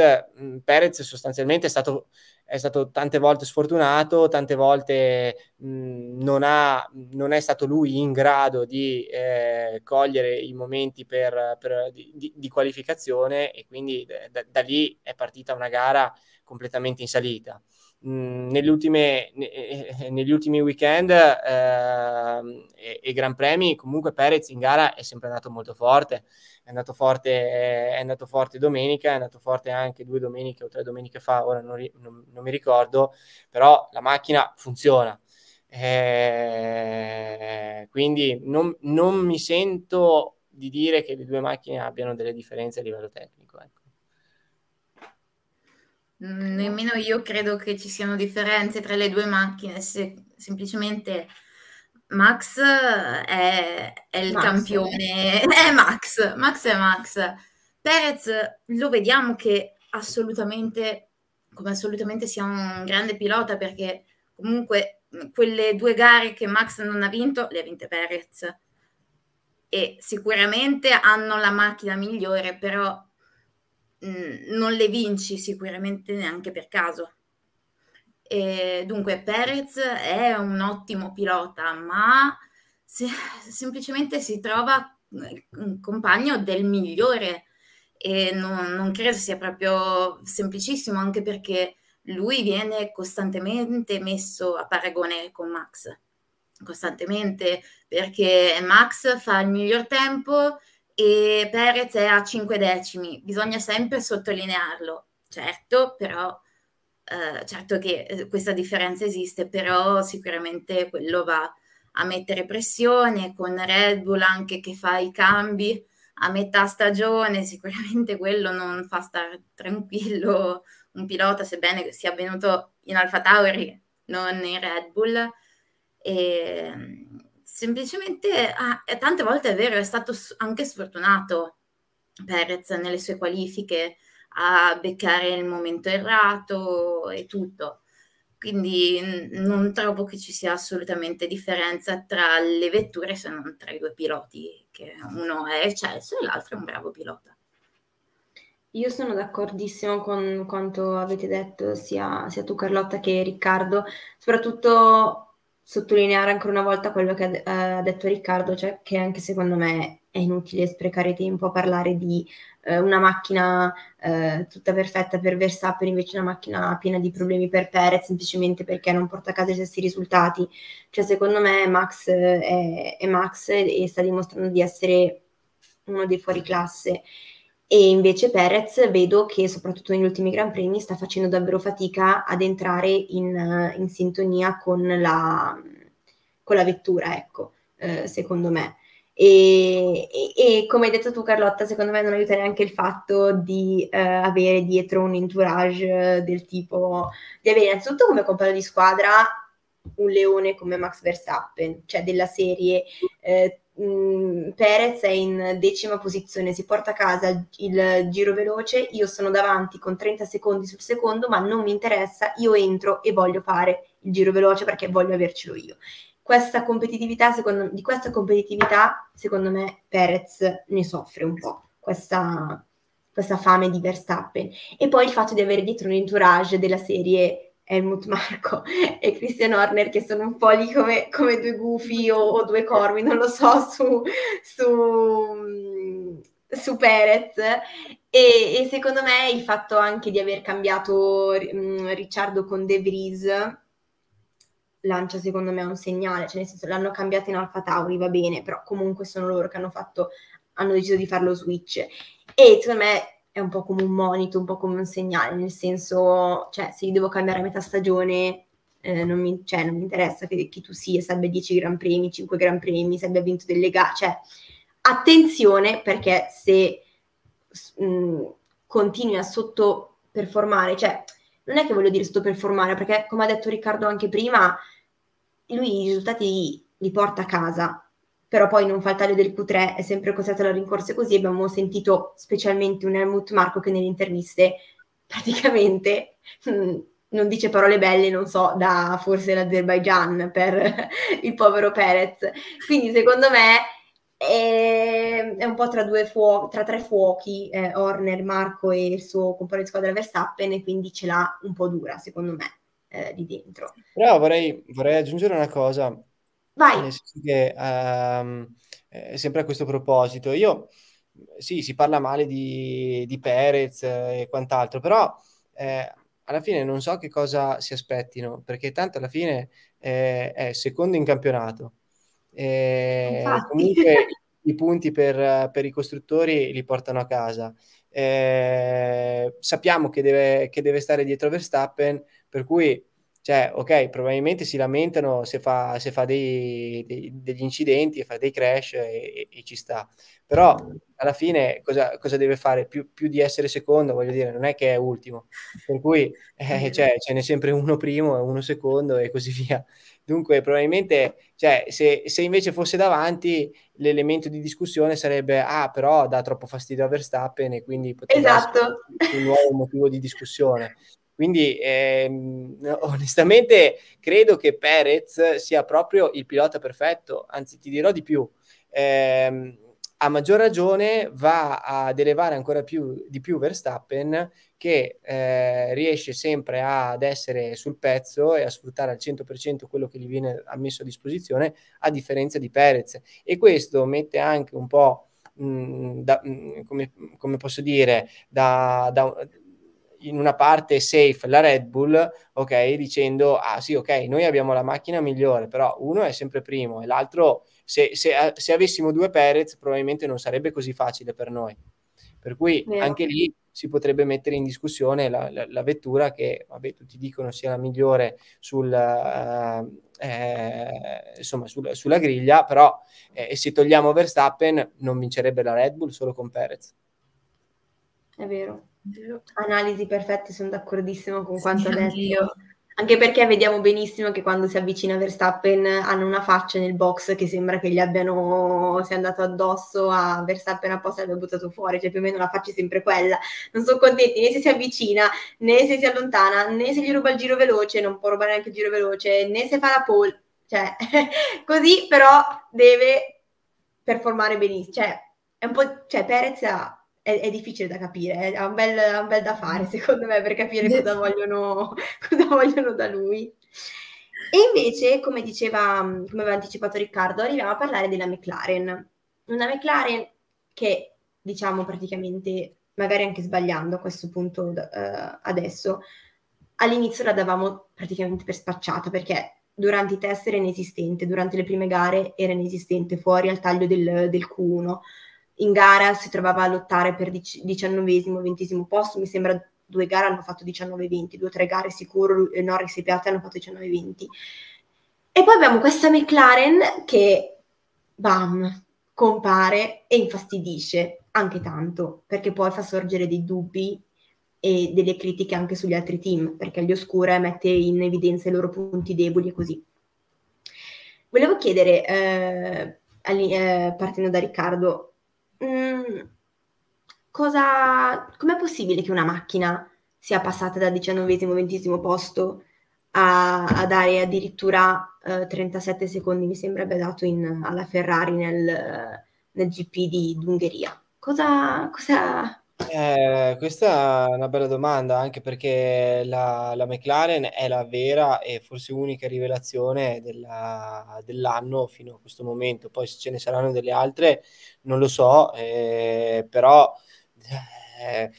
Perez sostanzialmente è stato è stato tante volte sfortunato, tante volte mh, non, ha, non, è stato lui in grado di eh, cogliere i momenti per, per, di, di, qualificazione e quindi da, da, lì è partita una gara completamente in salita. Mh, ne, eh, negli ultimi weekend eh, e, e Gran Premi comunque Perez in gara è sempre andato molto forte è andato forte, è andato forte domenica, è andato forte anche due domeniche o tre domeniche fa, ora non, non, non mi ricordo, però la macchina funziona. Eh, quindi non, non, mi sento di dire che le due macchine abbiano delle differenze a livello tecnico. Ecco. Mm, nemmeno io credo che ci siano differenze tra le due macchine, se semplicemente Max è, è il Max. campione, è Max, Max è Max. Perez lo vediamo che assolutamente, come assolutamente sia un grande pilota perché comunque quelle due gare che Max non ha vinto, le ha vinte Perez. E sicuramente hanno la macchina migliore, però mh, non le vinci sicuramente neanche per caso. E dunque Perez è un ottimo pilota, ma se, semplicemente si trova un compagno del migliore. E non, non credo sia proprio semplicissimo, anche perché lui viene costantemente messo a paragone con Max, costantemente, perché Max fa il miglior tempo e Perez è a 5 decimi, bisogna sempre sottolinearlo, certo, però eh, certo che eh, questa differenza esiste, però sicuramente quello va a mettere pressione con Red Bull anche che fa i cambi a metà stagione, sicuramente quello non fa stare tranquillo un pilota, sebbene sia avvenuto in Alfa Tauri, non in Red Bull. E, semplicemente, ah, tante volte è vero, è stato anche sfortunato Perez nelle sue qualifiche, a beccare il momento errato e tutto. Quindi non trovo che ci sia assolutamente differenza tra le vetture se non tra i due piloti, che uno è eccesso e l'altro è un bravo pilota. Io sono d'accordissimo con quanto avete detto sia, sia tu Carlotta che Riccardo, soprattutto sottolineare ancora una volta quello che ha, detto Riccardo, cioè che anche secondo me è inutile sprecare tempo a parlare di eh, una macchina eh, tutta perfetta per Verstappen, invece una macchina piena di problemi per Perez, semplicemente perché non porta a casa i stessi risultati. Cioè, secondo me Max è, è Max e sta dimostrando di essere uno dei fuori classe. E invece Perez vedo che soprattutto negli ultimi Gran Premi sta facendo davvero fatica ad entrare in, in sintonia con la, con la vettura, ecco, eh, secondo me. E, e, e, come hai detto tu Carlotta, secondo me non aiuta neanche il fatto di eh, avere dietro un entourage del tipo, di avere innanzitutto come compagno di squadra un leone come Max Verstappen, cioè della serie eh, mh, Perez è in decima posizione, si porta a casa il giro veloce, io sono davanti con 30 secondi sul secondo, ma non mi interessa, io entro e voglio fare il giro veloce perché voglio avercelo io questa competitività, secondo, di questa competitività, secondo me, Perez ne soffre un po', questa, questa fame di Verstappen. E poi il fatto di avere dietro un entourage della serie Helmut Marco e Christian Horner che sono un po' lì come, come due gufi o, o, due corvi, non lo so, su, su, su Perez e, e, secondo me il fatto anche di aver cambiato um, Ricciardo con De Vries lancia secondo me un segnale, cioè nel senso l'hanno cambiato in Alfa Tauri, va bene, però comunque sono loro che hanno fatto, hanno deciso di fare lo switch. E secondo me è un po' come un monito, un po' come un segnale, nel senso, cioè se io devo cambiare a metà stagione eh, non, mi, cioè, non mi interessa che, chi tu sia, se abbia 10 Gran Premi, 5 Gran Premi, se abbia vinto delle gare, cioè attenzione perché se mh, mm, continui a sottoperformare, cioè non è che voglio dire sottoperformare, perché come ha detto Riccardo anche prima, lui i risultati li, porta a casa, però poi non fa il taglio del Q3, è sempre costretto alla rincorsa così abbiamo sentito specialmente un Helmut Marco che nelle interviste praticamente mm, non dice parole belle, non so, da forse l'Azerbaijan per il povero Perez. Quindi secondo me è, è un po' tra, fuochi, tra tre fuochi, eh, Horner, Marco e il suo compagno di squadra Verstappen, e quindi ce l'ha un po' dura, secondo me, eh, lì dentro. Però vorrei, vorrei aggiungere una cosa. Vai. Nel senso che, um, eh, sempre a questo proposito, io sì, si parla male di, di Perez e quant'altro, però eh, alla fine non so che cosa si aspettino, perché tanto alla fine eh, è secondo in campionato. Comunque i punti per, per, i costruttori li portano a casa. Eh, sappiamo che deve, che deve stare dietro Verstappen, per cui cioè, ok, probabilmente si lamentano se fa, se fa dei, dei, degli incidenti, fa dei crash e, e, ci sta. Però alla fine cosa, cosa deve fare? Più, più, di essere secondo, voglio dire, non è che è ultimo. Per cui eh, cioè, ce n'è sempre uno primo e uno secondo e così via. Dunque, probabilmente, cioè, se, se invece fosse davanti, l'elemento di discussione sarebbe, ah, però dà troppo fastidio a Verstappen e quindi potrebbe esatto. essere un nuovo motivo di discussione. Quindi ehm, onestamente credo che Perez sia proprio il pilota perfetto, anzi ti dirò di più, ehm, a maggior ragione va ad elevare ancora più, di più Verstappen che eh, riesce sempre ad essere sul pezzo e a sfruttare al 100% quello che gli viene ammesso a disposizione a differenza di Perez. E questo mette anche un po' mh, da, mh, come, come, posso dire da, da in una parte safe la Red Bull, ok, dicendo ah sì, ok, noi abbiamo la macchina migliore, però uno è sempre primo e l'altro, se, se, se avessimo due Perez, probabilmente non sarebbe così facile per noi. Per cui Vero. anche lì si potrebbe mettere in discussione la, la, la, vettura che, vabbè, tutti dicono sia la migliore sul, uh, eh, insomma, sul, sulla griglia, però eh, se togliamo Verstappen non vincerebbe la Red Bull solo con Perez. È vero. Analisi perfette, sono d'accordissimo con quanto sì, detto. Io. Anche perché vediamo benissimo che quando si avvicina Verstappen hanno una faccia nel box che sembra che gli abbiano, sia andato addosso a Verstappen apposta e l'abbia buttato fuori, cioè più o meno la faccia è sempre quella. Non sono contenti né se si avvicina, né se si allontana, né se gli ruba il giro veloce, non può rubare neanche il giro veloce, né se fa la pole. Cioè, così però deve performare benissimo. Cioè, è un po', cioè Perez ha è, è, difficile da capire, è un, bel, un bel da fare secondo me per capire cosa vogliono, cosa vogliono da lui. E invece, come diceva, come aveva anticipato Riccardo, arriviamo a parlare della McLaren. Una McLaren che, diciamo praticamente, magari anche sbagliando a questo punto uh, adesso, all'inizio la davamo praticamente per spacciata perché durante i test era inesistente, durante le prime gare era inesistente, fuori al taglio del, del Q1 in gara si trovava a lottare per diciannovesimo, ventesimo posto, mi sembra due gare hanno fatto 19-20, due o tre gare sicuro, Norris e Piatti hanno fatto 19-20. E poi abbiamo questa McLaren che, bam, compare e infastidisce anche tanto, perché poi fa sorgere dei dubbi e delle critiche anche sugli altri team, perché gli oscura mette in evidenza i loro punti deboli e così. Volevo chiedere, eh, eh, partendo da Riccardo, Mm, cosa, com'è possibile che una macchina sia passata da 19-20 posto a, a, dare addirittura uh, 37 secondi, mi sembra abbia dato in, alla Ferrari nel, nel GP di d'Ungheria? Cosa, cosa, Eh, questa è una bella domanda, anche perché la, la McLaren è la vera e forse unica rivelazione della, dell'anno fino a questo momento. Poi se ce ne saranno delle altre, non lo so, eh, però eh,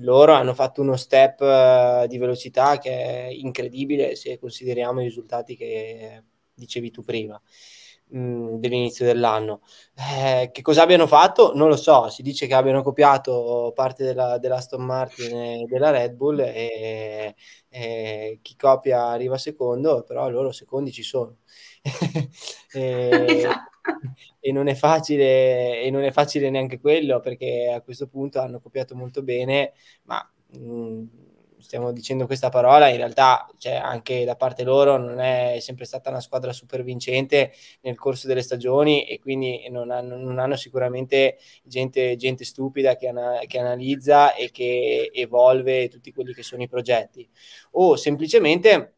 loro hanno fatto uno step eh, di velocità che è incredibile se consideriamo i risultati che dicevi tu prima mh, dell'inizio dell'anno. Eh, che cosa abbiano fatto? Non lo so, si dice che abbiano copiato parte della, dell'Aston Martin e della Red Bull e, e chi copia arriva secondo, però loro secondi ci sono. e, esatto. e, non è facile, e non è facile neanche quello perché a questo punto hanno copiato molto bene, ma mh, stiamo dicendo questa parola, in realtà cioè, anche da parte loro non è sempre stata una squadra super vincente nel corso delle stagioni e quindi non hanno, non hanno sicuramente gente, gente stupida che, ana- che, analizza e che evolve tutti quelli che sono i progetti. O semplicemente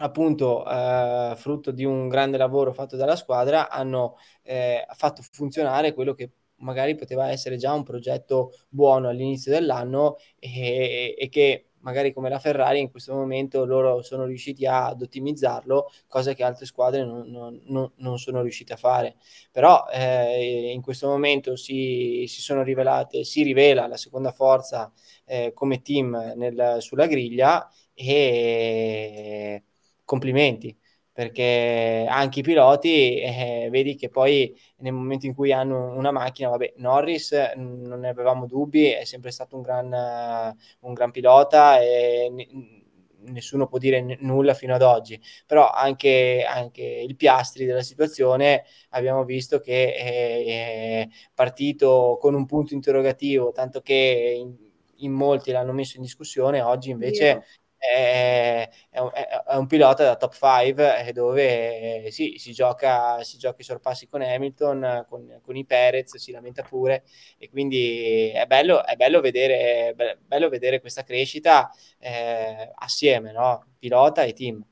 appunto eh, frutto di un grande lavoro fatto dalla squadra hanno eh, fatto funzionare quello che magari poteva essere già un progetto buono all'inizio dell'anno e, e che magari come la Ferrari in questo momento loro sono riusciti ad ottimizzarlo, cosa che altre squadre non, non, non sono riuscite a fare. Però eh, in questo momento si, si, sono rivelate, si rivela la seconda forza eh, come team nel, sulla griglia e complimenti perché anche i piloti eh, vedi che poi nel momento in cui hanno una macchina, vabbè, Norris non ne avevamo dubbi, è sempre stato un gran, un gran pilota e n- nessuno può dire n- nulla fino ad oggi, però anche, anche, il Piastri della situazione abbiamo visto che è, è partito con un punto interrogativo, tanto che in, in molti l'hanno messo in discussione, oggi invece è, è, un, è, un, pilota da top 5 eh, dove eh, sì, si, gioca, si gioca i sorpassi con Hamilton, con, con, i Perez, si lamenta pure e quindi è bello, è bello, vedere, bello vedere questa crescita eh, assieme, no? pilota e team.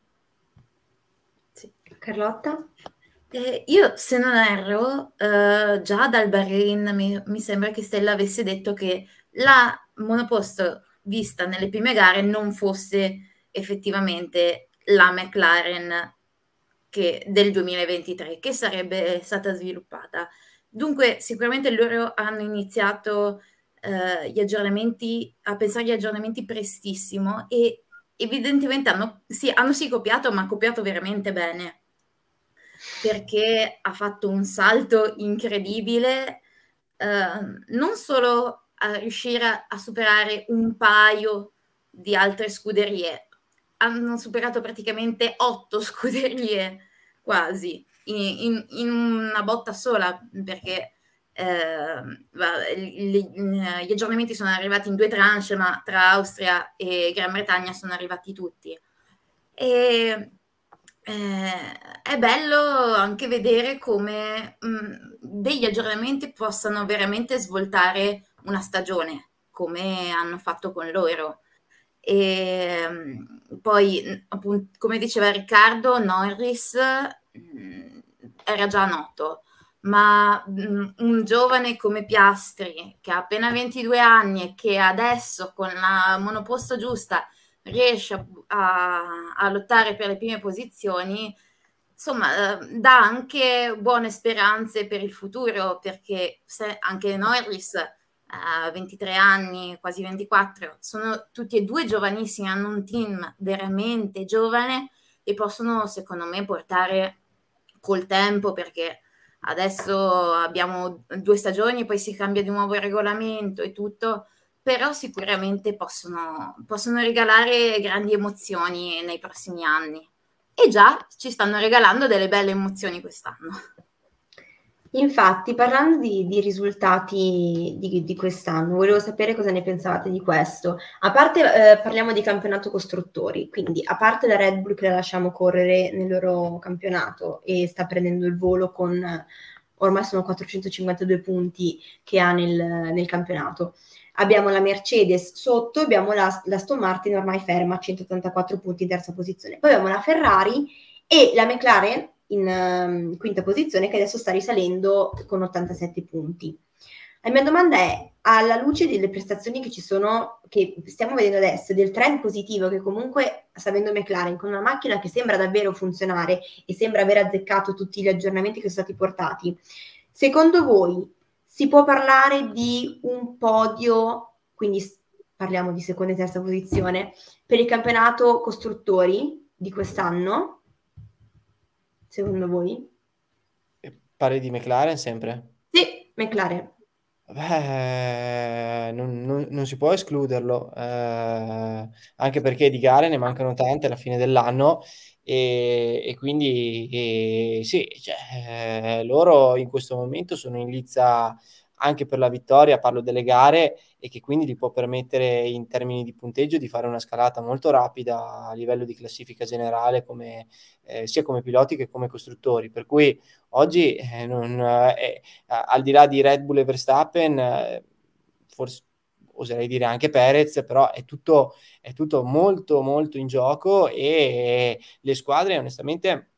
Sì. Carlotta? Eh, io, se non erro, eh, già dal Bahrain mi, mi, sembra che Stella avesse detto che la monoposto vista nelle prime gare non fosse effettivamente la McLaren che, del 2023 che sarebbe stata sviluppata. Dunque sicuramente loro hanno iniziato eh, gli aggiornamenti, a pensare agli aggiornamenti prestissimo e evidentemente hanno sì, hanno sì copiato, ma copiato veramente bene perché ha fatto un salto incredibile eh, non solo a riuscire a, superare un paio di altre scuderie. Hanno superato praticamente otto scuderie quasi in, in, una botta sola perché eh, gli, gli aggiornamenti sono arrivati in due tranche, ma tra Austria e Gran Bretagna sono arrivati tutti. E eh, è bello anche vedere come mh, degli aggiornamenti possano veramente svoltare una stagione, come hanno fatto con loro. E ehm, poi, appunto, come diceva Riccardo, Norris mh, mm, era già noto, ma mm, un giovane come Piastri, che ha appena 22 anni e che adesso con la monoposto giusta riesce a, a, lottare per le prime posizioni, insomma, eh, dà anche buone speranze per il futuro, perché anche Norris uh, 23 anni, quasi 24, sono tutti e due giovanissimi, hanno un team veramente giovane e possono, secondo me, portare col tempo perché adesso abbiamo due stagioni, poi si cambia di nuovo il regolamento e tutto, però sicuramente possono, possono regalare grandi emozioni nei prossimi anni. E già ci stanno regalando delle belle emozioni quest'anno. Infatti, parlando di, di risultati di, di, quest'anno, volevo sapere cosa ne pensavate di questo. A parte, eh, parliamo di campionato costruttori, quindi a parte la Red Bull che la lasciamo correre nel loro campionato e sta prendendo il volo con, ormai sono 452 punti che ha nel, nel campionato. Abbiamo la Mercedes sotto, abbiamo la, la Aston Martin ormai ferma a 184 punti in terza posizione. Poi abbiamo la Ferrari e la McLaren in um, quinta posizione che adesso sta risalendo con 87 punti. La mia domanda è, alla luce delle prestazioni che ci sono, che stiamo vedendo adesso, del trend positivo che comunque sta avendo McLaren con una macchina che sembra davvero funzionare e sembra aver azzeccato tutti gli aggiornamenti che sono stati portati, secondo voi si può parlare di un podio, quindi parliamo di seconda e terza posizione, per il campionato costruttori di quest'anno? Secondo voi? Parli di McLaren sempre? Sì, McLaren. Beh, non, non- non si può escluderlo, eh, anche perché di gare ne mancano tante alla fine dell'anno e, e quindi e, sì, cioè, eh, loro in questo momento sono in lizza anche per la vittoria, parlo delle gare, e che quindi gli può permettere in termini di punteggio di fare una scalata molto rapida a livello di classifica generale, come, eh, sia come piloti che come costruttori. Per cui oggi, eh, non, eh, al di là di Red Bull e Verstappen, eh, forse oserei dire anche Perez, però è tutto, è tutto molto molto in gioco e le squadre onestamente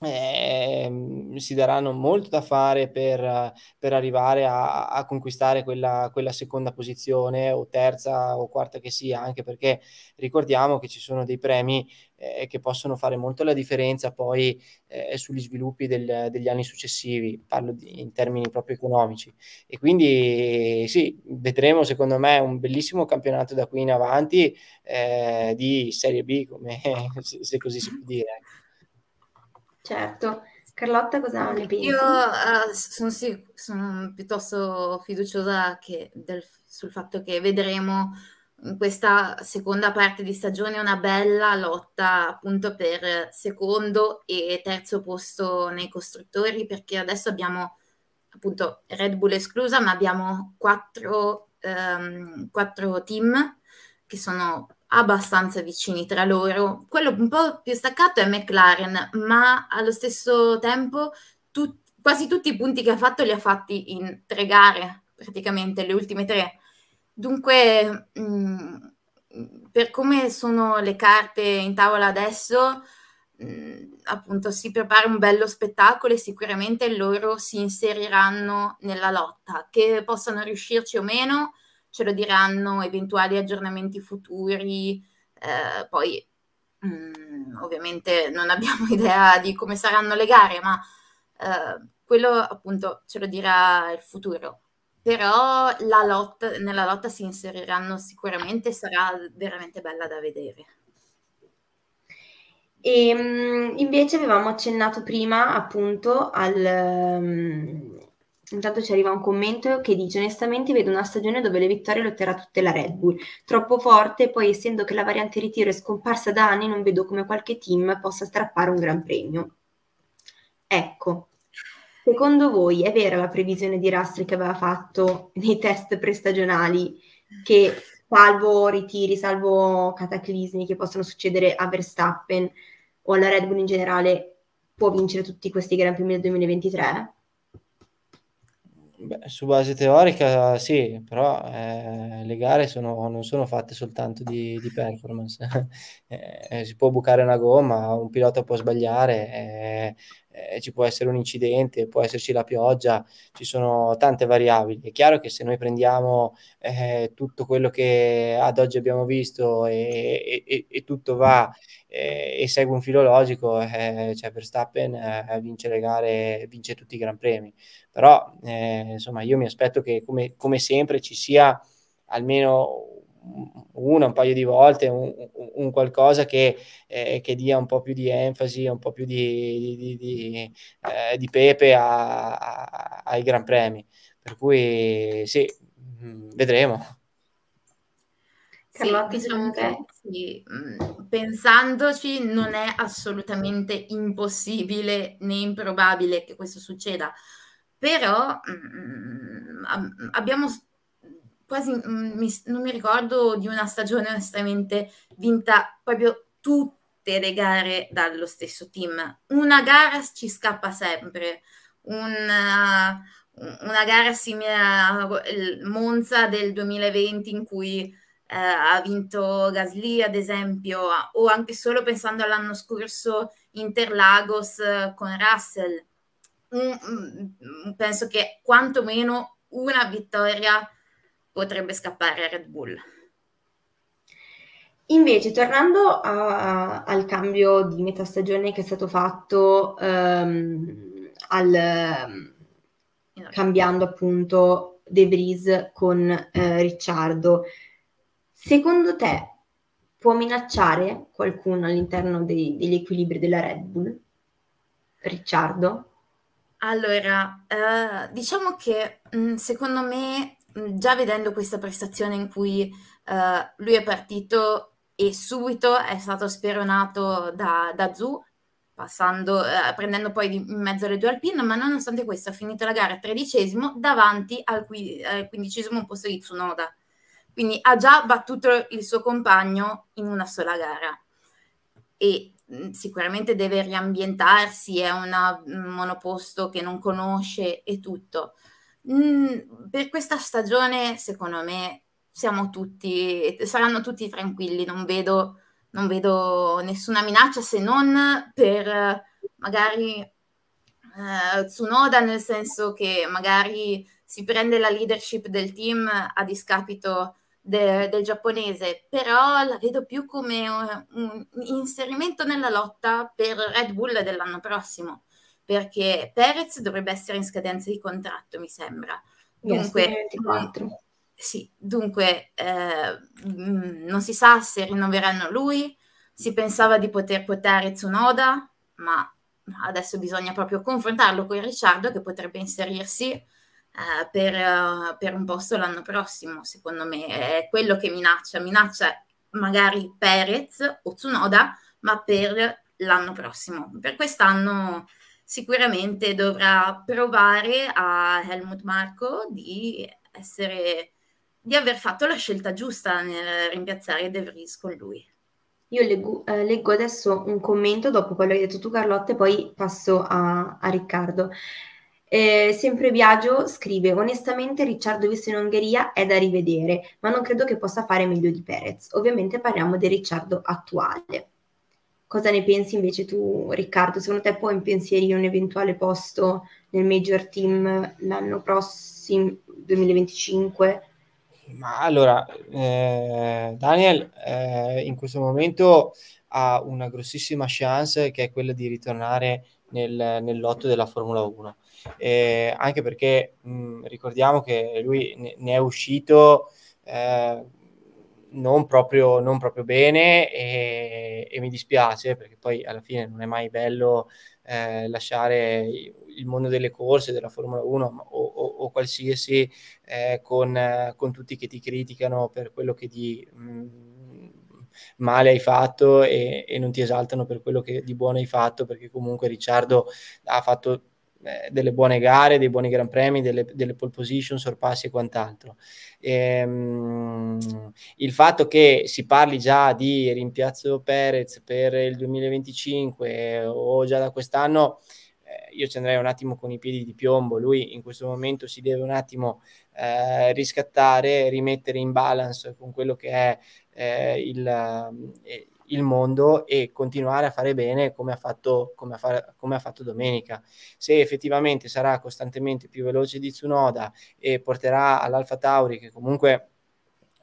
eh, si daranno molto da fare per, per arrivare a, a conquistare quella, quella, seconda posizione o terza o quarta che sia, anche perché ricordiamo che ci sono dei premi eh, che possono fare molto la differenza poi eh, sugli sviluppi del, degli anni successivi, parlo di, in termini proprio economici. E quindi sì, vedremo secondo me un bellissimo campionato da qui in avanti eh, di Serie B, come, se, se così si può dire. Certo. Carlotta, cosa ne pensi? Io uh, sono, sì, sono, piuttosto fiduciosa del, sul fatto che vedremo in questa seconda parte di stagione una bella lotta appunto per secondo e terzo posto nei costruttori, perché adesso abbiamo appunto Red Bull esclusa, ma abbiamo quattro, um, quattro team che sono abbastanza vicini tra loro. Quello un po' più staccato è McLaren, ma allo stesso tempo tu, quasi tutti i punti che ha fatto li ha fatti in tre gare, praticamente le ultime tre. Dunque, mh, mm, per come sono le carte in tavola adesso, mh, mm, appunto si prepara un bello spettacolo e sicuramente loro si inseriranno nella lotta. Che possano riuscirci o meno, ce lo diranno eventuali aggiornamenti futuri, eh, poi mh, mm, ovviamente non abbiamo idea di come saranno le gare, ma eh, quello appunto ce lo dirà il futuro. Però la lotta, nella lotta si inseriranno sicuramente sarà veramente bella da vedere. E ehm, invece avevamo accennato prima appunto al, um, Intanto ci arriva un commento che dice onestamente vedo una stagione dove le vittorie lotterà tutte la Red Bull, troppo forte, poi essendo che la variante ritiro è scomparsa da anni non vedo come qualche team possa strappare un gran premio. Ecco, secondo voi è vera la previsione di Rastri che aveva fatto nei test prestagionali che salvo ritiri, salvo cataclismi che possono succedere a Verstappen o alla Red Bull in generale può vincere tutti questi Gran Premi del 2023? Beh, su base teorica sì, però eh, le gare sono, non sono fatte soltanto di, di performance. eh, si può bucare una gomma, un pilota può sbagliare, eh, eh, ci può essere un incidente, può esserci la pioggia, ci sono tante variabili. È chiaro che se noi prendiamo eh, tutto quello che ad oggi abbiamo visto e, e, e tutto va eh, e segue un filo logico, eh, cioè Verstappen eh, vince le gare, vince tutti i Gran Premi. Però eh, insomma io mi aspetto che come, come sempre ci sia almeno una, un paio di volte, un, un qualcosa che, eh, che, dia un po' più di enfasi, un po' più di, di, di, eh, di pepe a, a, ai Gran Premi. Per cui sì, mm, vedremo. Sì, diciamo che sì, mm, pensandoci non è assolutamente impossibile né improbabile che questo succeda, però mh, mm, abbiamo quasi, mh, mm, mi, non mi ricordo di una stagione onestamente vinta proprio tutte le gare dallo stesso team. Una gara ci scappa sempre, una, una gara simile al Monza del 2020 in cui eh, ha vinto Gasly ad esempio, o anche solo pensando all'anno scorso Interlagos eh, con Russell. Mm, penso che quantomeno una vittoria potrebbe scappare a Red Bull. Invece, tornando a, al cambio di metà stagione che è stato fatto, um, al, cambiando appunto De Vries con eh, Ricciardo, secondo te può minacciare qualcuno all'interno dei, degli equilibri della Red Bull? Ricciardo? Allora, eh, diciamo che mh, mm, secondo me, già vedendo questa prestazione in cui eh, lui è partito e subito è stato speronato da, da Zhu, passando, eh, prendendo poi in mezzo alle due alpine, ma nonostante questo ha finito la gara tredicesimo davanti al, qui, al quindicesimo posto di Tsunoda. Quindi ha già battuto il suo compagno in una sola gara. E mh, sicuramente deve riambientarsi, è un monoposto che non conosce e tutto. Mh, per questa stagione, secondo me, siamo tutti, saranno tutti tranquilli, non vedo, non vedo nessuna minaccia se non per magari eh, Tsunoda, nel senso che magari si prende la leadership del team a discapito de, del giapponese, però la vedo più come un, un, inserimento nella lotta per Red Bull dell'anno prossimo, perché Perez dovrebbe essere in scadenza di contratto, mi sembra. Dunque, sì, dunque eh, mm, non si sa se rinnoveranno lui, si pensava di poter quotare Tsunoda, ma adesso bisogna proprio confrontarlo con Ricciardo che potrebbe inserirsi eh, per, uh, per, un posto l'anno prossimo, secondo me. È quello che minaccia, minaccia magari Perez o Tsunoda, ma per l'anno prossimo. Per quest'anno sicuramente dovrà provare a Helmut Marco di essere di aver fatto la scelta giusta nel rimpiazzare De Vries con lui. Io leggo, eh, leggo, adesso un commento dopo quello che hai detto tu Carlotta e poi passo a, a Riccardo. Eh, sempre Biagio scrive: Onestamente, Ricciardo visto in Ungheria è da rivedere, ma non credo che possa fare meglio di Perez. Ovviamente parliamo del Ricciardo attuale. Cosa ne pensi invece tu, Riccardo? Secondo te può impensierire un eventuale posto nel Major Team l'anno prossimo, 2025? Ma allora, eh, Daniel eh, in questo momento ha una grossissima chance che è quella di ritornare nel, nell'otto della Formula 1. Eh, anche perché mh, ricordiamo che lui ne, ne è uscito eh, non proprio, non proprio bene e, e, mi dispiace perché poi alla fine non è mai bello eh, lasciare il mondo delle corse, della Formula 1 o, o, o qualsiasi eh, con, con, tutti che ti criticano per quello che di mh, mm, male hai fatto e, e, non ti esaltano per quello che di buono hai fatto perché comunque Ricciardo ha fatto eh, delle buone gare, dei buoni gran premi, delle, delle pole position, sorpassi e quant'altro. Ehm, il fatto che si parli già di rimpiazzo Perez per il 2025 o già da quest'anno, eh, io ci andrei un attimo con i piedi di piombo. Lui in questo momento si deve un attimo eh, riscattare, rimettere in balance con quello che è eh, il, eh, il mondo e continuare a fare bene come ha fatto, come ha fa, come ha fatto domenica. Se effettivamente sarà costantemente più veloce di Tsunoda e porterà all'Alfa Tauri, che comunque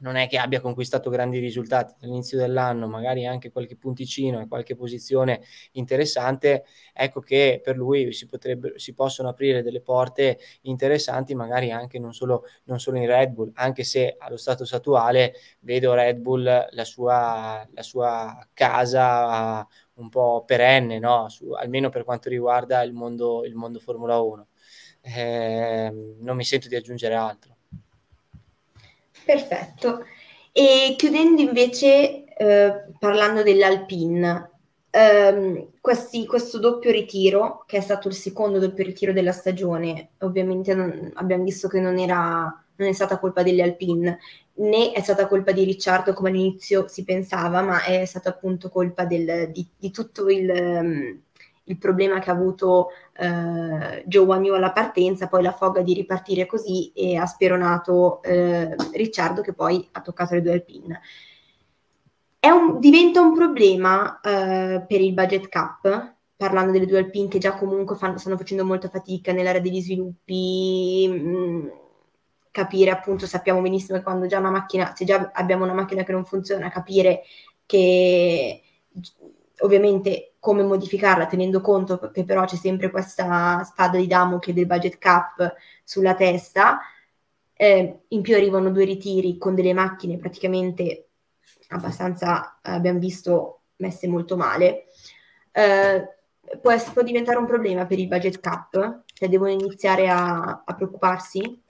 non è che abbia conquistato grandi risultati all'inizio dell'anno, magari anche qualche punticino e qualche posizione interessante, ecco che per lui si, si possono aprire delle porte interessanti, magari anche non solo, non solo, in Red Bull, anche se allo status attuale vedo Red Bull la sua, la sua casa un po' perenne, no? Su, almeno per quanto riguarda il mondo, il mondo Formula 1. Eh, non mi sento di aggiungere altro. Perfetto. E chiudendo invece, eh, parlando dell'Alpine, ehm, questi, questo doppio ritiro, che è stato il secondo doppio ritiro della stagione, ovviamente non, abbiamo visto che non, era, non è stata colpa delle Alpine, né è stata colpa di Ricciardo come all'inizio si pensava, ma è stata appunto colpa del, di, di, tutto il... Um, il problema che ha avuto eh, Joe Wagnu alla partenza, poi la foga di ripartire così e ha speronato eh, Ricciardo che poi ha toccato le due alpine. Un, diventa un problema eh, per il budget cap, parlando delle due alpine che già comunque fanno, stanno facendo molta fatica nell'area degli sviluppi, mh, mm, capire appunto, sappiamo benissimo che quando già una macchina, se già abbiamo una macchina che non funziona, capire che ovviamente come modificarla tenendo conto che però c'è sempre questa spada di Damocle del budget cap sulla testa, eh, in più arrivano due ritiri con delle macchine praticamente abbastanza, abbiamo visto, messe molto male. Eh, può, può, diventare un problema per il budget cap? Cioè devono iniziare a, a preoccuparsi?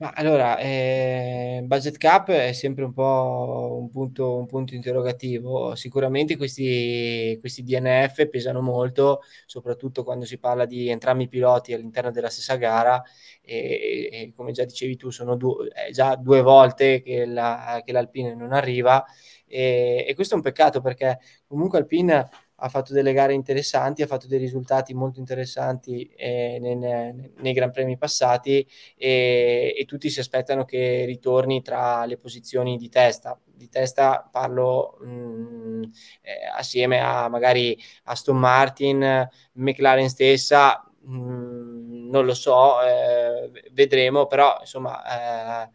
Ma allora, eh, budget cap è sempre un po' un punto, un punto interrogativo. Sicuramente questi, questi, DNF pesano molto, soprattutto quando si parla di entrambi i piloti all'interno della stessa gara e, e come già dicevi tu, sono due, è già due volte che, la, che l'Alpine non arriva e, e, questo è un peccato perché comunque Alpine ha fatto delle gare interessanti, ha fatto dei risultati molto interessanti eh, nei, nei, Gran Premi passati e, e, tutti si aspettano che ritorni tra le posizioni di testa. Di testa parlo mh, mm, eh, assieme a magari Aston Martin, McLaren stessa, mh, mm, non lo so, eh, vedremo, però insomma eh,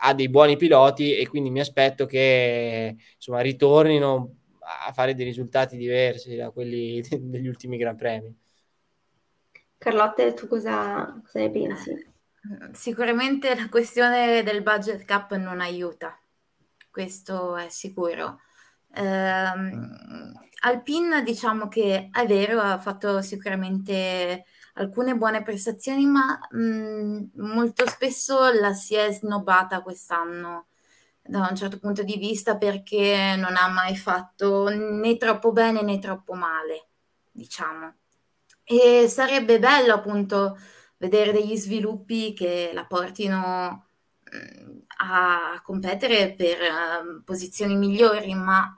ha dei buoni piloti e quindi mi aspetto che insomma ritornino a fare dei risultati diversi da quelli degli ultimi Gran Premi. Carlotte, tu cosa, cosa ne pensi? Sicuramente la questione del budget cap non aiuta, questo è sicuro. Eh, Alpin diciamo che è vero, ha fatto sicuramente alcune buone prestazioni, ma mh, molto spesso la si è snobbata quest'anno da un certo punto di vista perché non ha mai fatto né troppo bene né troppo male, diciamo. E sarebbe bello appunto vedere degli sviluppi che la portino mm, a competere per uh, posizioni migliori, ma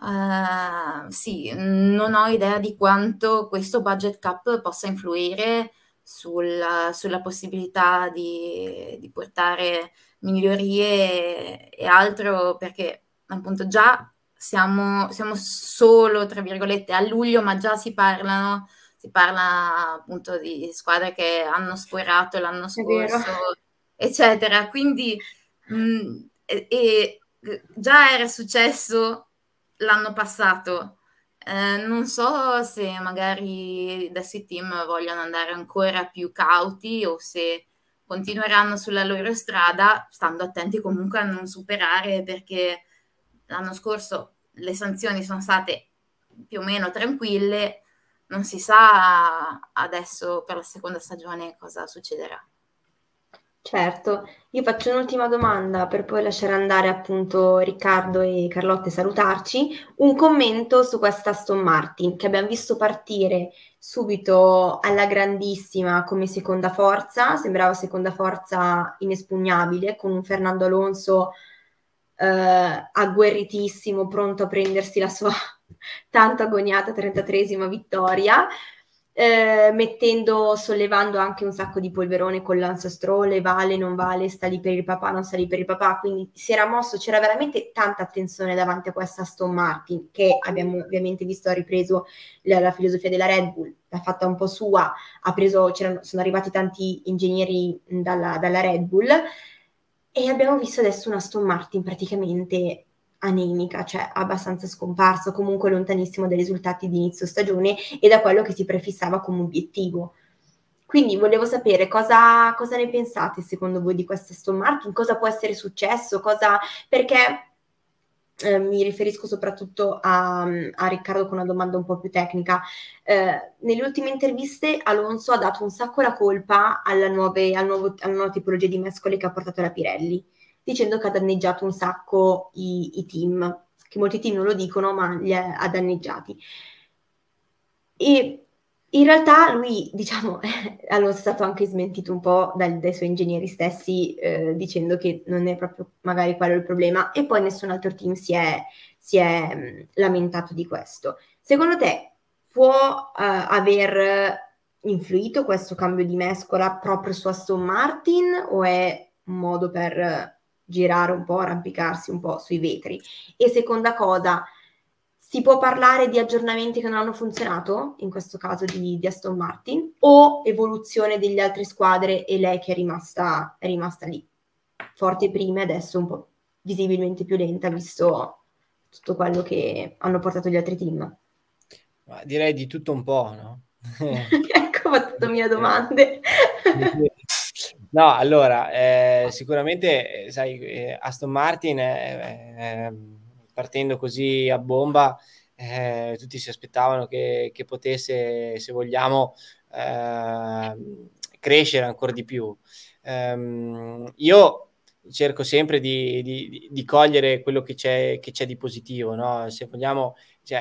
uh, sì, non ho idea di quanto questo budget cap possa influire sulla, sulla possibilità di, di portare migliorie e altro perché appunto già siamo, siamo solo, tra virgolette, a luglio, ma già si parlano, si parla appunto di squadre che hanno sforato l'anno scorso, eccetera. Quindi mh, e, e, già era successo l'anno passato. Eh, non so se magari adesso i team vogliono andare ancora più cauti o se continueranno sulla loro strada, stando attenti comunque a non superare perché l'anno scorso le sanzioni sono state più o meno tranquille, non si sa adesso per la seconda stagione cosa succederà. Certo, io faccio un'ultima domanda per poi lasciare andare appunto Riccardo e Carlotta e salutarci. Un commento su questa Aston Martin che abbiamo visto partire subito alla grandissima come seconda forza, sembrava seconda forza inespugnabile con un Fernando Alonso eh, agguerritissimo, pronto a prendersi la sua tanto agoniata 33esima vittoria eh, mettendo, sollevando anche un sacco di polverone con l'ancestrole, vale, non vale, sta lì per il papà, non sta lì per il papà, quindi si era mosso, c'era veramente tanta attenzione davanti a questa Aston Martin, che abbiamo ovviamente visto ha ripreso la, la filosofia della Red Bull, l'ha fatta un po' sua, preso, sono arrivati tanti ingegneri dalla, dalla Red Bull, e abbiamo visto adesso una Aston Martin praticamente anemica, cioè abbastanza scomparso, comunque lontanissimo dai risultati di inizio stagione e da quello che si prefissava come obiettivo. Quindi volevo sapere cosa, cosa ne pensate secondo voi di questa Aston Martin, cosa può essere successo, cosa, perché eh, mi riferisco soprattutto a, a, Riccardo con una domanda un po' più tecnica. Eh, nelle ultime interviste Alonso ha dato un sacco la colpa alla, nuove, al nuovo, alla nuova tipologia di mescole che ha portato la Pirelli dicendo che ha danneggiato un sacco i, i team, che molti team non lo dicono, ma li ha, danneggiati. E in realtà lui, diciamo, è stato anche smentito un po' dai, dai suoi ingegneri stessi, eh, dicendo che non è proprio magari quello il problema, e poi nessun altro team si è, si è mh, lamentato di questo. Secondo te può uh, aver influito questo cambio di mescola proprio su Aston Martin o è un modo per girare un po', arrampicarsi un po' sui vetri. E seconda cosa, si può parlare di aggiornamenti che non hanno funzionato, in questo caso di, di Aston Martin, o evoluzione delle altre squadre e lei che è rimasta, è rimasta lì, forte prima e adesso un po' visibilmente più lenta, visto tutto quello che hanno portato gli altri team. Ma direi di tutto un po', no? ecco, ma tutte mie domande. no, allora, eh, sicuramente, sai, eh, Aston Martin, eh, partendo così a bomba, eh, tutti si aspettavano che, che, potesse, se vogliamo, ehm, crescere ancora di più. Um, io cerco sempre di, di, di, cogliere quello che c'è, che c'è di positivo, no? Se vogliamo, cioè,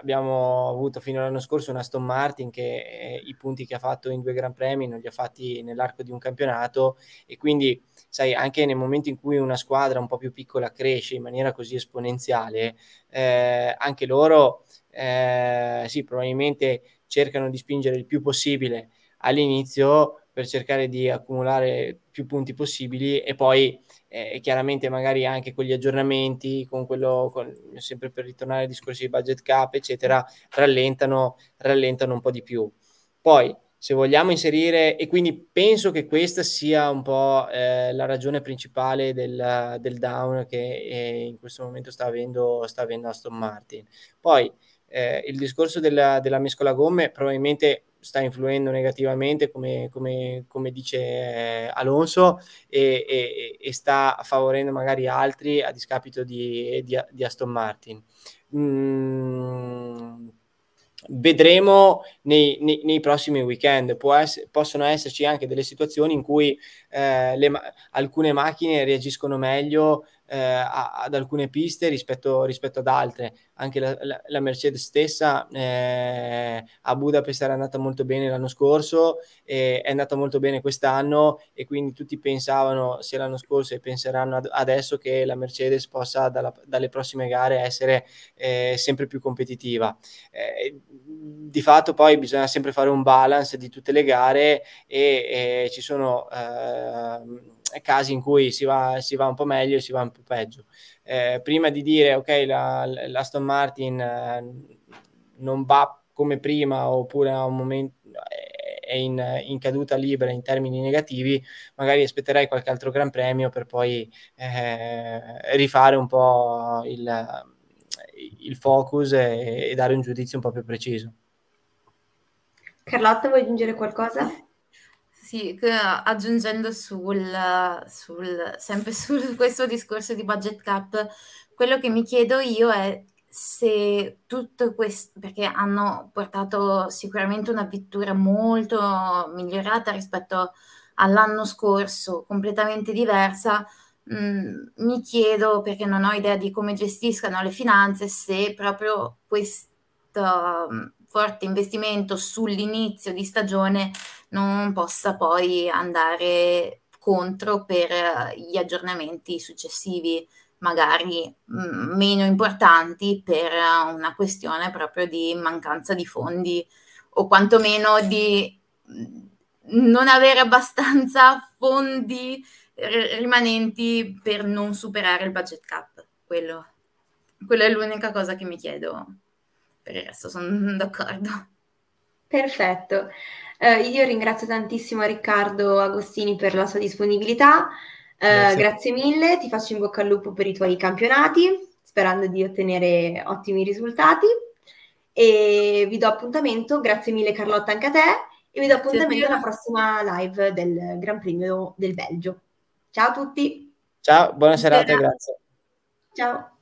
abbiamo avuto fino all'anno scorso una Aston Martin che eh, i punti che ha fatto in due Gran Premi non li ha fatti nell'arco di un campionato e quindi, sai, anche nel momento in cui una squadra un po' più piccola cresce in maniera così esponenziale, eh, anche loro, eh, sì, probabilmente cercano di spingere il più possibile all'inizio per cercare di accumulare più punti possibili e poi eh, chiaramente magari anche con gli aggiornamenti, con quello, con, sempre per ritornare ai discorsi di budget cap, eccetera, rallentano, rallentano un po' di più. Poi, se vogliamo inserire, e quindi penso che questa sia un po' eh, la ragione principale del, del down che eh, in questo momento sta avendo, sta avendo Aston Martin. Poi, eh, il discorso della, della mescola gomme probabilmente sta influendo negativamente, come, come, come dice eh, Alonso, e, e, e, sta favorendo magari altri a discapito di, di, di Aston Martin. Mm, vedremo nei, nei, nei, prossimi weekend. Ess- possono esserci anche delle situazioni in cui eh, ma- alcune macchine reagiscono meglio eh, ad alcune piste rispetto, rispetto, ad altre. Anche la, la, la Mercedes stessa eh, a Budapest era andata molto bene l'anno scorso, e è andata molto bene quest'anno e quindi tutti pensavano sia l'anno scorso e penseranno ad, adesso che la Mercedes possa dalla, dalle prossime gare essere eh, sempre più competitiva. Eh, di fatto poi bisogna sempre fare un balance di tutte le gare e, e ci sono eh, casi in cui si va, si va, un po' meglio e si va un po' peggio. Eh, prima di dire ok, la, l'Aston Martin eh, non va come prima oppure a un momento è in, in, caduta libera in termini negativi, magari aspetterei qualche altro Gran Premio per poi eh, rifare un po' il, il focus e, e dare un giudizio un po' più preciso. Carlotta, vuoi aggiungere qualcosa? Sì, aggiungendo sul, sul, sempre su questo discorso di budget cap, quello che mi chiedo io è se tutto questo, perché hanno portato sicuramente una vettura molto migliorata rispetto all'anno scorso, completamente diversa, mh, mm, mi chiedo, perché non ho idea di come gestiscano le finanze, se proprio questo forte investimento sull'inizio di stagione non possa poi andare contro per gli aggiornamenti successivi, magari mm, meno importanti per una questione proprio di mancanza di fondi o quantomeno di mm, non avere abbastanza fondi rimanenti per non superare il budget cap. Quello, quella è l'unica cosa che mi chiedo per il resto sono d'accordo. Perfetto. Eh, io ringrazio tantissimo Riccardo Agostini per la sua disponibilità. Eh, grazie. grazie mille, ti faccio in bocca al lupo per i tuoi campionati, sperando di ottenere ottimi risultati. E vi do appuntamento, grazie mille Carlotta anche a te, e vi do appuntamento alla prossima live del Gran Premio del Belgio. Ciao a tutti. Ciao, buona serata, grazie. Ciao.